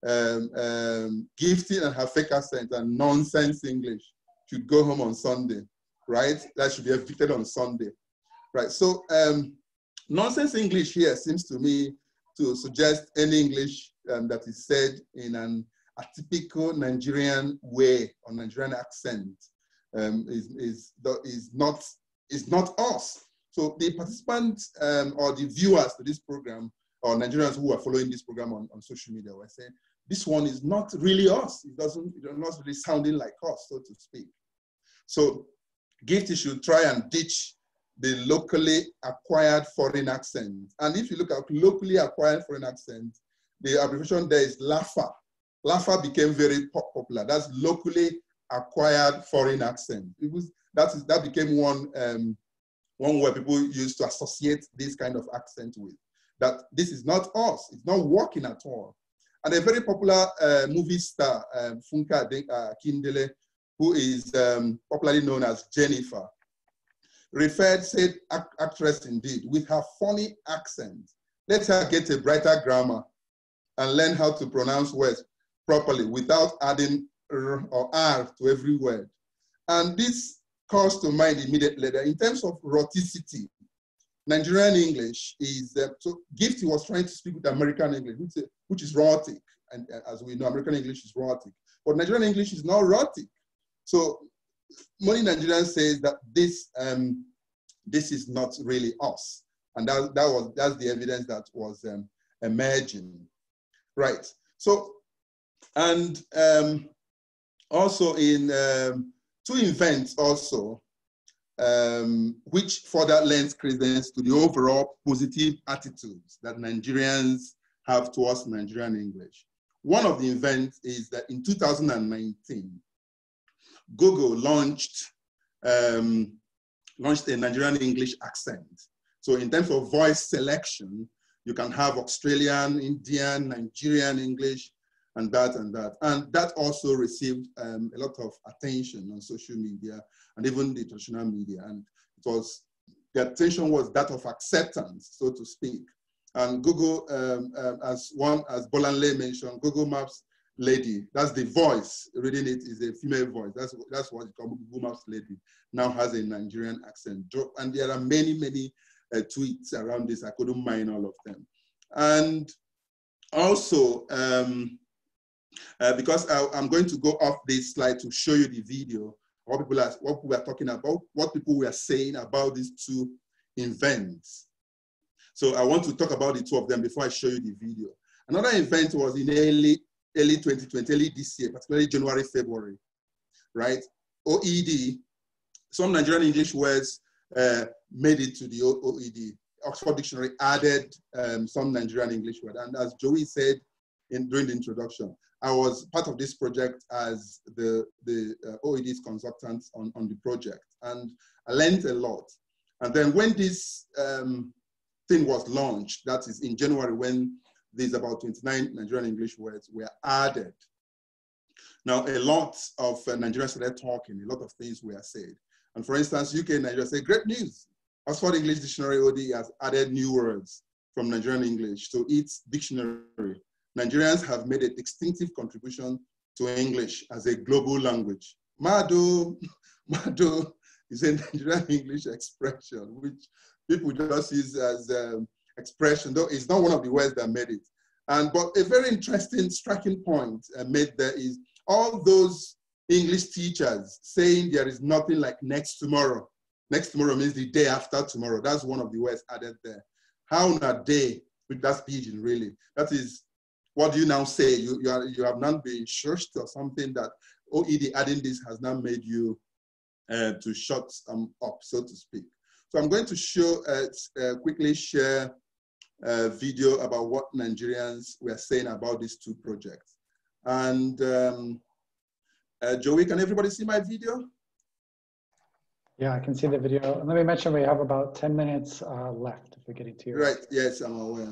Um, um, Gifty and her fake accent and nonsense English should go home on Sunday, right? That should be evicted on Sunday, right? So um, nonsense English here seems to me to suggest any English um, that is said in an atypical Nigerian way or Nigerian accent um, is, is, is, not, is not us. So the participants um, or the viewers to this program or Nigerians who are following this program on, on social media were saying, this one is not really us. It doesn't, it's not really sounding like us, so to speak. So Gifty should try and ditch the locally acquired foreign accent. And if you look at locally acquired foreign accent, the abbreviation there is LAFA. LAFA became very popular. That's locally acquired foreign accent. It was, that, is, that became one, um, one word people used to associate this kind of accent with. That this is not us, it's not working at all. And a very popular uh, movie star, um, Funke uh, Kindele, who is um, popularly known as Jenifa, referred, said actress indeed, with her funny accent. Let her get a brighter grammar and learn how to pronounce words properly without adding r or r to every word. And this calls to mind immediately that in terms of rhoticity, Nigerian English is, uh, so Gifty was trying to speak with American English, which is, which is rhotic. And uh, as we know, American English is rhotic. But Nigerian English is not rhotic. So many Nigerians say that this, um, this is not really us. And that, that was, that's the evidence that was um, emerging. Right. So, and um, also in um, two events also, um, which further lends credence to the overall positive attitudes that Nigerians have towards Nigerian English. One of the events is that in 2019, Google launched, um, launched a Nigerian English accent. So in terms of voice selection, you can have Australian, Indian, Nigerian English, and that and that. And that also received um, a lot of attention on social media and even the traditional media. And it was, the attention was that of acceptance, so to speak. And Google, um, um, as one, as Bolanle mentioned, Google Maps lady, that's the voice, reading it is a female voice. That's, that's what Google Maps lady, now has a Nigerian accent. And there are many, many uh, tweets around this. I couldn't mind all of them. And also, um, uh, because I, am going to go off this slide to show you the video, what people are, what we are talking about, what people were saying about these two events. So I want to talk about the two of them before I show you the video. Another event was in early, early 2020, early this year, particularly January, February, right? OED, some Nigerian English words uh, made it to the OED. Oxford Dictionary added um, some Nigerian English word. And as Joey said in, during the introduction, I was part of this project as the, the uh, OED's consultant on, on the project. And I learned a lot. And then when this um, thing was launched, that is in January when these about 29 Nigerian English words were added. Now, a lot of uh, Nigerians started talking, a lot of things were said. And for instance, UK Nigeria say, great news. Oxford English Dictionary OD has added new words from Nigerian English to its dictionary Nigerians have made a distinctive contribution to English as a global language. Mado, Mado is a Nigerian English expression, which people just use as um, expression, though it's not one of the words that made it. And but a very interesting, striking point uh, made there is all those English teachers saying there is nothing like next tomorrow. Next tomorrow means the day after tomorrow. That's one of the words added there. How a day, that's pidgin really. That is what do you now say? You, you, are, you have not been shushed or something that OED adding this has now made you uh, to shut um, up, so to speak. So I'm going to show, uh, uh, quickly share uh, video about what Nigerians were saying about these two projects. And um, uh, Joey, can everybody see my video? Yeah, I can see the video. And let me mention we have about 10 minutes uh, left if we're getting to your... Right, yes, I'm aware.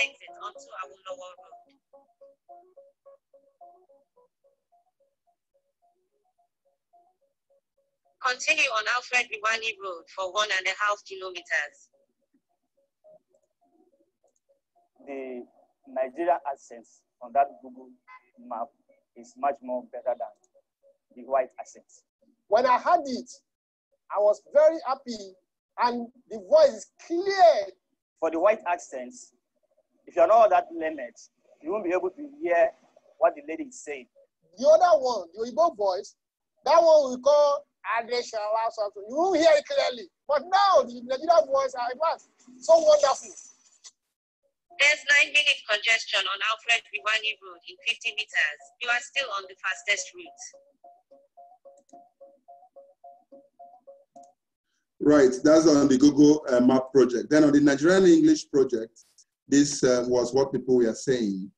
Exit onto Awolowo Road. Continue on Alfred Rewane Road for one and a half kilometers. The Nigeria accents on that Google map is much more better than the white accents. When I heard it, I was very happy and the voice is clear. For the white accents, if you're not that learned, you won't be able to hear what the lady is saying. The other one, the Igbo voice, that one we call Adeshawa something. You won't hear it clearly. But now the Nigerian voice are so wonderful. There's nine minute congestion on Alfred Rewane Road in 50 meters. You are still on the fastest route. Right, that's on the Google uh, Map project. Then on the Nigerian English project, this uh, was what people were saying.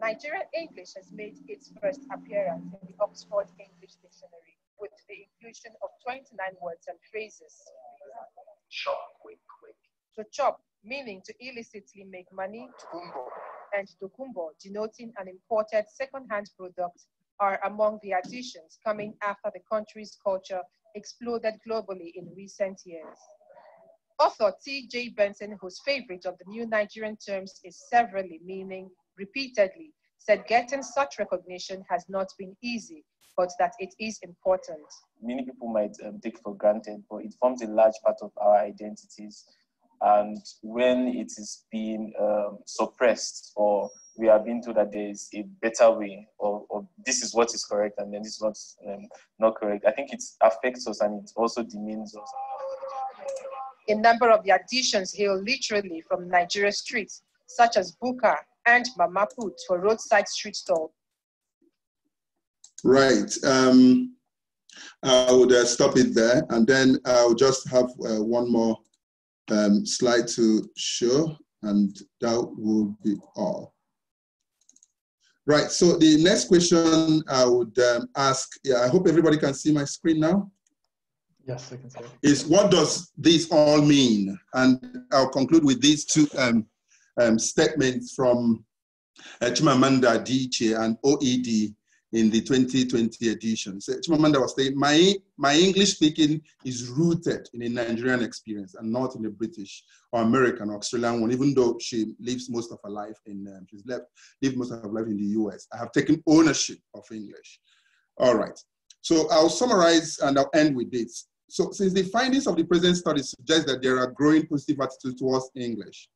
Nigerian English has made its first appearance in the Oxford English Dictionary with the inclusion of 29 words and phrases. Chop, quick, quick. To chop, meaning to illicitly make money, Tukumbo. and tokunbo, denoting an imported second-hand product, are among the additions coming after the country's culture exploded globally in recent years. Author T.J. Benson, whose favorite of the new Nigerian terms is severally, meaning repeatedly, said getting such recognition has not been easy, but that it is important. Many people might um, take for granted, but it forms a large part of our identities. And when it is being um, suppressed or we are being told that there is a better way or, or this is what is correct and then this is what's um, not correct, I think it affects us and it also demeans us. A number of the additions hail literally from Nigeria streets, such as Buka and Mama Put for roadside street stall. Right. Um, I would uh, stop it there and then I'll just have uh, one more um, slide to show and that will be all. Right, so the next question I would um, ask, yeah, I hope everybody can see my screen now. Yes, I can see it. Is what does this all mean? And I'll conclude with these two um, um, statements from uh, Chimamanda Adichie and OED in the 2020 edition. So Chimamanda was saying, my, my English speaking is rooted in a Nigerian experience and not in a British or American or Australian one, even though she lives most of her life in, um, she's left, lived most of her life in the US. I have taken ownership of English. All right. So I'll summarize and I'll end with this. So since the findings of the present study suggest that there are growing positive attitudes towards English,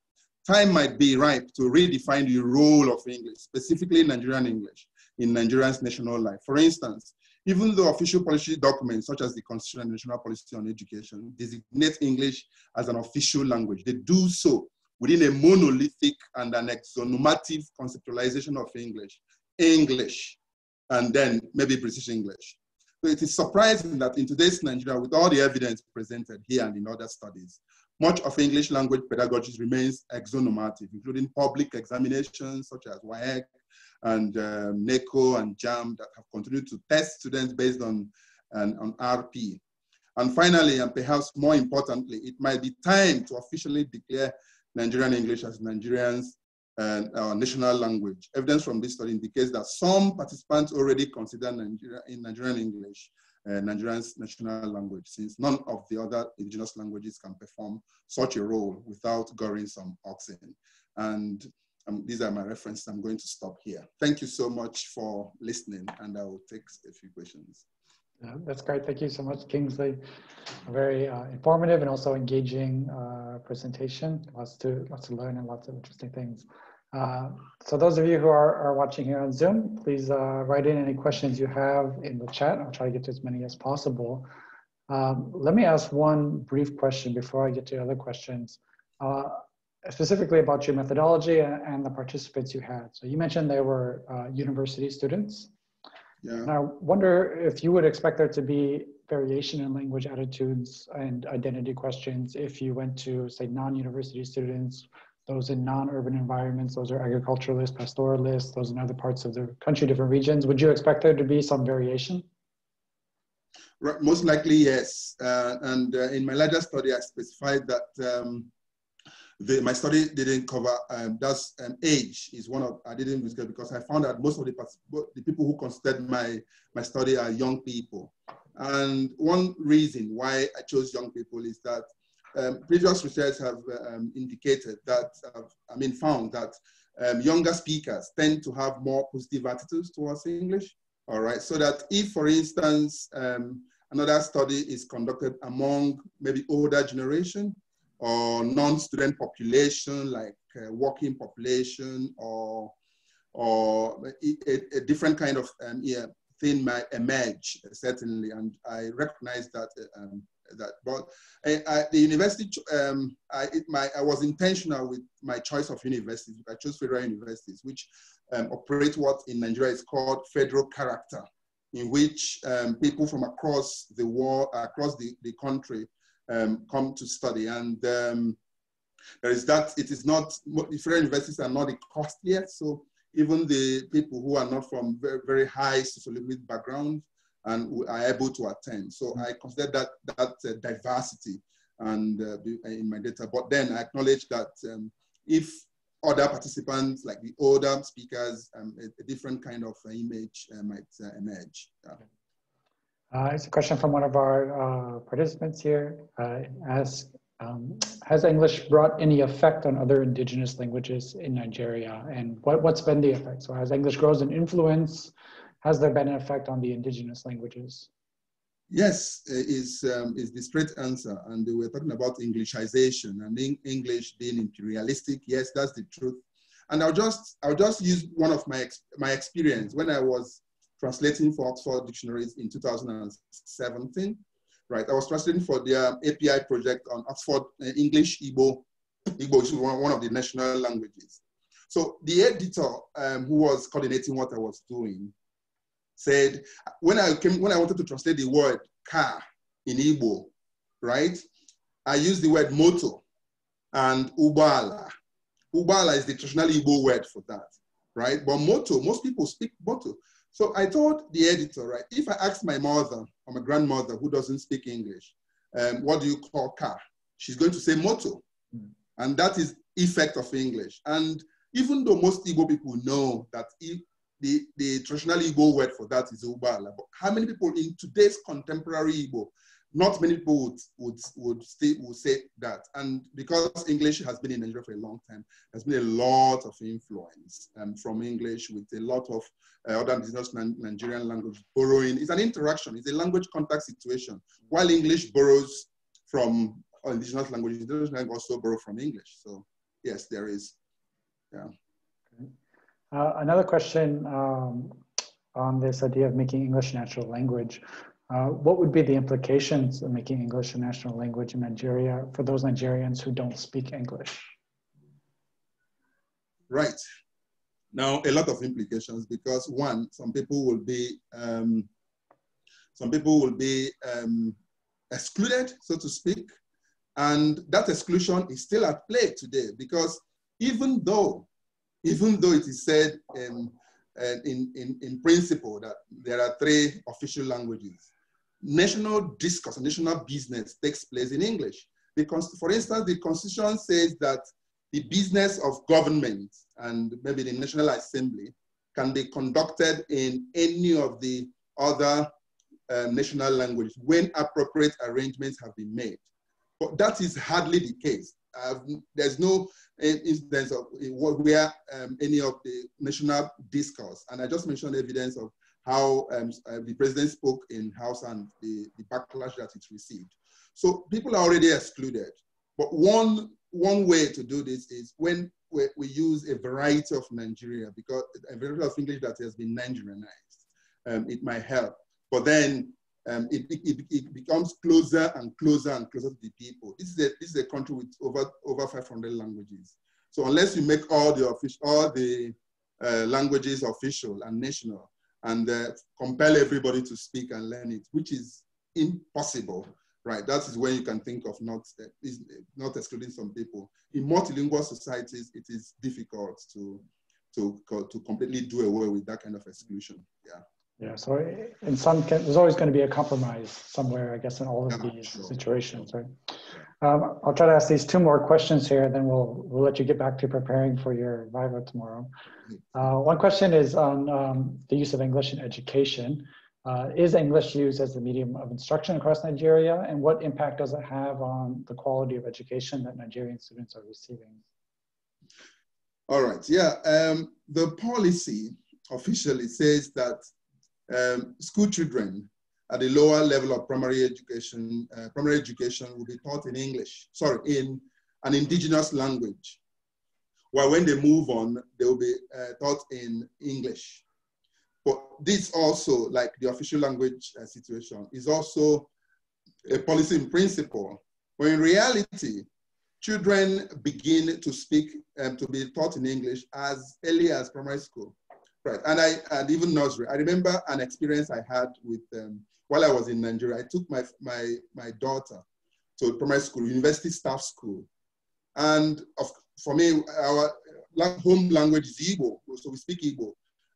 time might be ripe to redefine the role of English, specifically Nigerian English, in Nigeria's national life. For instance, even though official policy documents such as the Constitution and National Policy on Education designate English as an official language, they do so within a monolithic and an exonormative conceptualization of English, English, and then maybe British English. So it is surprising that in today's Nigeria, with all the evidence presented here and in other studies, much of English language pedagogy remains exonormative, including public examinations such as WAEC and um, NECO and JAMB that have continued to test students based on, on RP. And finally, and perhaps more importantly, it might be time to officially declare Nigerian English as Nigerians our national language. Evidence from this study indicates that some participants already consider Nigeria, in Nigerian English uh, Nigerian's national language, since none of the other indigenous languages can perform such a role without goring some oxen. And um, these are my references. I'm going to stop here. Thank you so much for listening, and I will take a few questions. Yeah, that's great. Thank you so much, Kingsley. A very uh, informative and also engaging uh, presentation. Lots to lots to learn and lots of interesting things. Uh, so those of you who are, are watching here on Zoom, please uh, write in any questions you have in the chat. I'll try to get to as many as possible. Um, let me ask one brief question before I get to other questions. Specifically about your methodology and the participants you had. So you mentioned they were uh, university students. Yeah. And I wonder if you would expect there to be variation in language attitudes and identity questions if you went to, say, non-university students, those in non-urban environments, those are agriculturalists, pastoralists, those in other parts of the country, different regions. Would you expect there to be some variation? Most likely, yes. Uh, and uh, in my larger study, I specified that um, the, my study didn't cover, um, that's um, age is one of, I didn't discuss because I found that most of the, the people who considered my, my study are young people. And one reason why I chose young people is that um, previous research have um, indicated that, I mean, found that um, younger speakers tend to have more positive attitudes towards English. All right, so that if, for instance, um, another study is conducted among maybe older generation or non-student population, like uh, working population or, or a, a different kind of um, yeah, thing might emerge, certainly. And I recognize that um, that. But I, I, the university, um, I, my, I was intentional with my choice of universities. I chose federal universities, which um, operate what in Nigeria is called federal character, in which um, people from across the world, across the, the country, um, come to study. And um, there is that, it is not, the federal universities are not cost yet. So even the people who are not from very, very high sociolinguistic background and are able to attend. So I consider that, that uh, diversity and uh, in my data. But then I acknowledge that um, if other participants, like the older speakers, um, a, a, different kind of uh, image uh, might uh, emerge. Yeah. Uh, it's a question from one of our uh, participants here. Uh, asks, um, has English brought any effect on other indigenous languages in Nigeria? And what, what's been the effect? So as English grows in influence, has there been an effect on the indigenous languages? Yes, is um, is the straight answer. And we're talking about Englishization and English being imperialistic. Yes, that's the truth. And I'll just I'll just use one of my my experience when I was translating for Oxford dictionaries in 2017. Right, I was translating for their API project on Oxford uh, English Igbo. Igbo is one, of the national languages. So the editor um, who was coordinating what I was doing said, when I came, when I wanted to translate the word car in Igbo, right? I used the word moto and ubala. Ubala is the traditional Igbo word for that, right? But moto, most people speak moto. So I told the editor, right, if I ask my mother or my grandmother who doesn't speak English, um, what do you call car? She's going to say moto. Mm. And that is effect of English. And even though most Igbo people know that the, the traditional Igbo word for that is Ubala. But how many people in today's contemporary Igbo, not many people would, would, would, stay, would say that. And because English has been in Nigeria for a long time, there's been a lot of influence um, from English with a lot of uh, other indigenous Nigerian language borrowing. It's an interaction, it's a language contact situation. While English borrows from indigenous languages, indigenous language also borrow from English. So yes, there is, yeah. Uh, another question um, on this idea of making English natural language. Uh, what would be the implications of making English a national language in Nigeria for those Nigerians who don't speak English? Right. Now, a lot of implications because one, some people will be, um, some people will be um, excluded, so to speak, and that exclusion is still at play today because even though even though it is said um, uh, in, in, in principle that there are three official languages, national discourse, national business takes place in English. Because, for instance, the constitution says that the business of government and maybe the National Assembly can be conducted in any of the other um, national languages when appropriate arrangements have been made. But that is hardly the case. Uh, there's no instance of where um, any of the national discourse, and I just mentioned evidence of how um, uh, the president spoke in Hausa and the, the backlash that it received. So people are already excluded. But one, one way to do this is when we, we use a variety of Nigeria, because a variety of English that has been Nigerianized, um, it might help. But then um, it, it, it, becomes closer and closer and closer to the people. This is a, this is a country with over, over 500 languages. So unless you make all the, official, all the uh, languages official and national and uh, compel everybody to speak and learn it, which is impossible, right? That is when you can think of not, uh, not excluding some people. In multilingual societies, it is difficult to, to, to completely do away with that kind of exclusion, yeah. Yeah, so in some, there's always going to be a compromise somewhere, I guess, in all of these sure. situations, right? Um, I'll try to ask these two more questions here, and then we'll, we'll let you get back to preparing for your Viva tomorrow. Uh, one question is on um, the use of English in education. Uh, is English used as the medium of instruction across Nigeria, and what impact does it have on the quality of education that Nigerian students are receiving? All right, yeah, um, the policy officially says that um, school children at the lower level of primary education, uh, primary education will be taught in English, sorry, in an indigenous language. While when they move on, they will be uh, taught in English. But this also, like the official language uh, situation, is also a policy in principle, when in reality, children begin to speak and um, to be taught in English as early as primary school. Right, and I and even nursery. I remember an experience I had with um, while I was in Nigeria. I took my my my daughter to primary school, university staff school, and of, for me, our home language is Igbo, so we speak Igbo.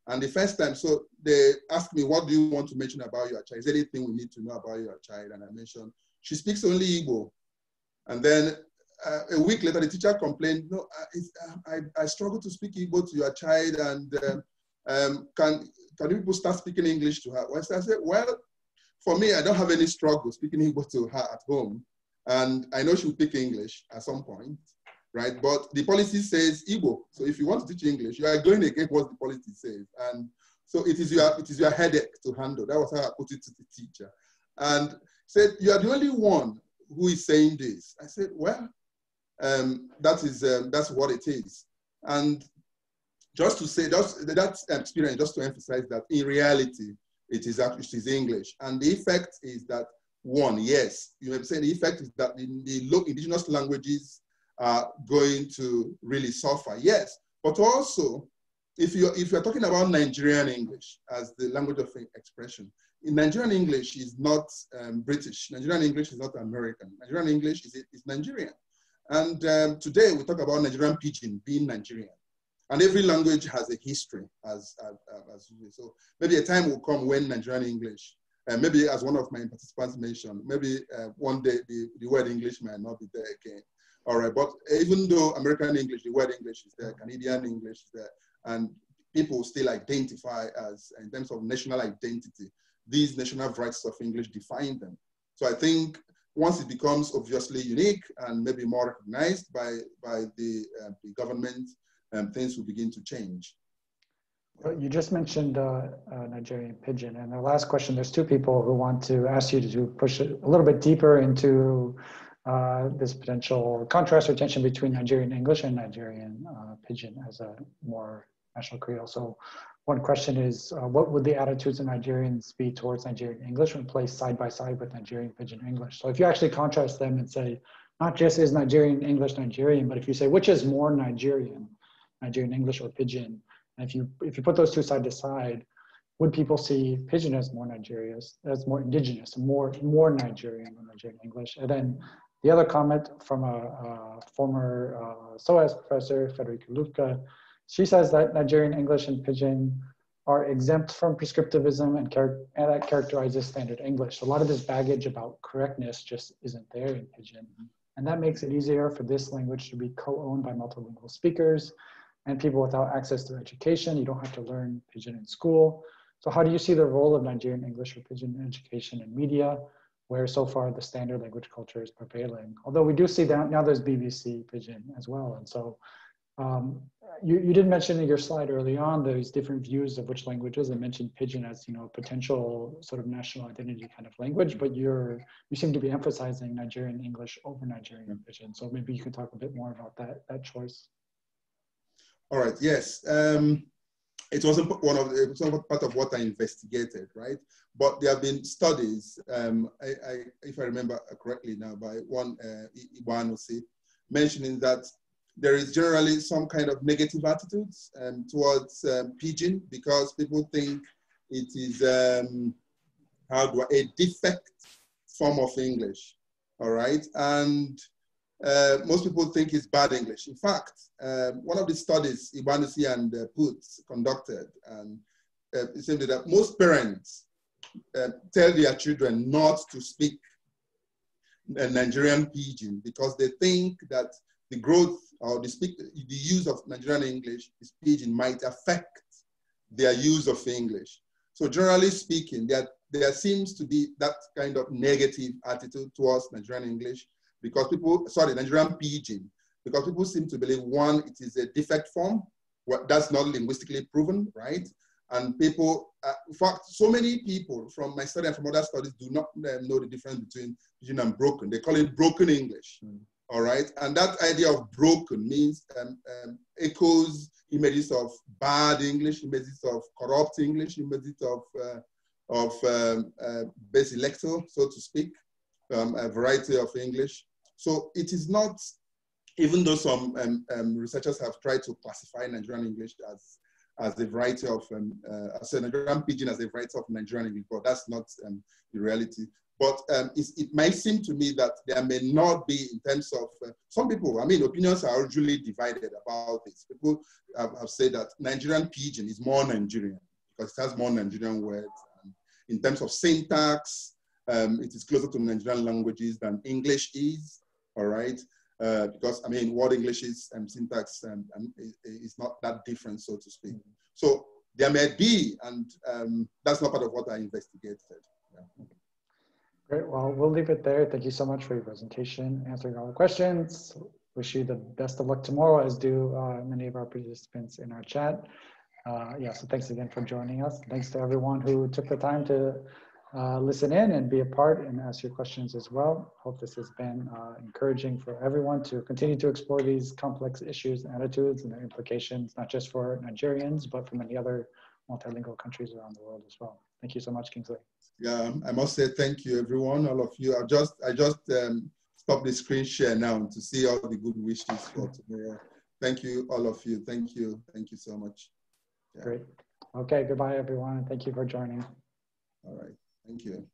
And the first time, so they asked me, "What do you want to mention about your child? Is there anything we need to know about your child?" And I mentioned she speaks only Igbo, and then uh, a week later, the teacher complained, no, I, I, I, struggle to speak Igbo to your child and um, um, can, can people start speaking English to her? Well, I said, well, for me, I don't have any struggle speaking English to her at home. And I know she'll speak English at some point, right? But the policy says Igbo. So if you want to teach English, you are going against what the policy says. And so it is your, it is your headache to handle. That was how I put it to the teacher. And said, you are the only one who is saying this. I said, well, um, that is, um, that's what it is. And just to say, just that experience, just to emphasize that in reality, it is actually English. And the effect is that one, yes, you have said the effect is that the, the low indigenous languages are going to really suffer. Yes, but also if you're if you're talking about Nigerian English as the language of expression, in Nigerian English is not um, British. Nigerian English is not American. Nigerian English is, is Nigerian. And um, today we talk about Nigerian pidgin being Nigerian. And every language has a history, as, as, as so maybe a time will come when Nigerian English, uh, maybe as one of my participants mentioned, maybe uh, one day the, the word English might not be there again. All right, but even though American English, the word English is there, Canadian English is there, and people still identify as, in terms of national identity, these national varieties of English define them. So I think once it becomes obviously unique and maybe more recognized by, by the, uh, the government um, things will begin to change. You just mentioned uh, uh, Nigerian pidgin, and the last question. There's two people who want to ask you to push a little bit deeper into uh, this potential contrast or tension between Nigerian English and Nigerian uh, pidgin as a more national creole. So, one question is, uh, what would the attitudes of Nigerians be towards Nigerian English when placed side by side with Nigerian pidgin English? So, if you actually contrast them and say, not just is Nigerian English Nigerian, but if you say which is more Nigerian, Nigerian English or Pidgin. And if you if you put those two side to side, would people see Pidgin as more Nigerian, as more indigenous, more more Nigerian than Nigerian English? And then the other comment from a, a former uh, SOAS professor, Friederike Lüpke, she says that Nigerian English and Pidgin are exempt from prescriptivism and, and that characterizes standard English. So a lot of this baggage about correctness just isn't there in Pidgin. And that makes it easier for this language to be co-owned by multilingual speakers and people without access to education. You don't have to learn Pidgin in school. So how do you see the role of Nigerian English or Pidgin education in media, where so far the standard language culture is prevailing? Although we do see that now there's BBC Pidgin as well. And so um, you, you did mention in your slide early on these different views of which languages. I mentioned Pidgin as you know potential sort of national identity kind of language, but you're you seem to be emphasizing Nigerian English over Nigerian Pidgin. So maybe you can talk a bit more about that that choice. All right, yes. Um, it wasn't one of it wasn't part of what I investigated, right? But there have been studies, um, I, I, if I remember correctly now, by one uh, Igboanusi, mentioning that there is generally some kind of negative attitudes um, towards um, pidgin because people think it is um, how do I, a defect form of English, all right? And uh, most people think it's bad English. In fact, uh, one of the studies Igboanusi and uh, Putz conducted, and uh, it said that most parents uh, tell their children not to speak Nigerian pidgin because they think that the growth or the, speak, the use of Nigerian English, pidgin, might affect their use of English. So generally speaking, there, there seems to be that kind of negative attitude towards Nigerian English because people, sorry, Nigerian pidgin, because people seem to believe one, it is a defect form. Well, that's not linguistically proven, right? And people, uh, in fact, so many people from my study and from other studies do not uh, know the difference between pidgin and broken. They call it broken English. Mm all right? And that idea of broken means um, um, echoes images of bad English, images of corrupt English, images of, uh, of um, uh, so to speak, um, a variety of English. So it is not, even though some um, um, researchers have tried to classify Nigerian English as as a variety of, um, uh, as Nigerian pidgin as a variety of Nigerian English, but that's not um, the reality. But um, it might seem to me that there may not be in terms of uh, some people, I mean, opinions are usually divided about this. People have, have, said that Nigerian pidgin is more Nigerian because it has more Nigerian words. And in terms of syntax, um, it is closer to Nigerian languages than English is, all right? Uh, because I mean, what English is and syntax um, is not that different, so to speak. So there may be, and um, that's not part of what I investigated. Yeah. Great. Well, we'll leave it there. Thank you so much for your presentation, answering all the questions. Wish you the best of luck tomorrow, as do uh, many of our participants in our chat. Uh, yeah, so thanks again for joining us. Thanks to everyone who took the time to uh, listen in and be a part and ask your questions as well. Hope this has been uh, encouraging for everyone to continue to explore these complex issues and attitudes and their implications, not just for Nigerians, but for many other multilingual countries around the world as well. Thank you so much, Kingsley yeah, I must say thank you, everyone, all of you. I just, I just um, stop the screen share now to see all the good wishes for tomorrow. Thank you, all of you. Thank you. Thank you so much. Yeah. Great. Okay, goodbye, everyone. Thank you for joining. All right. Thank you.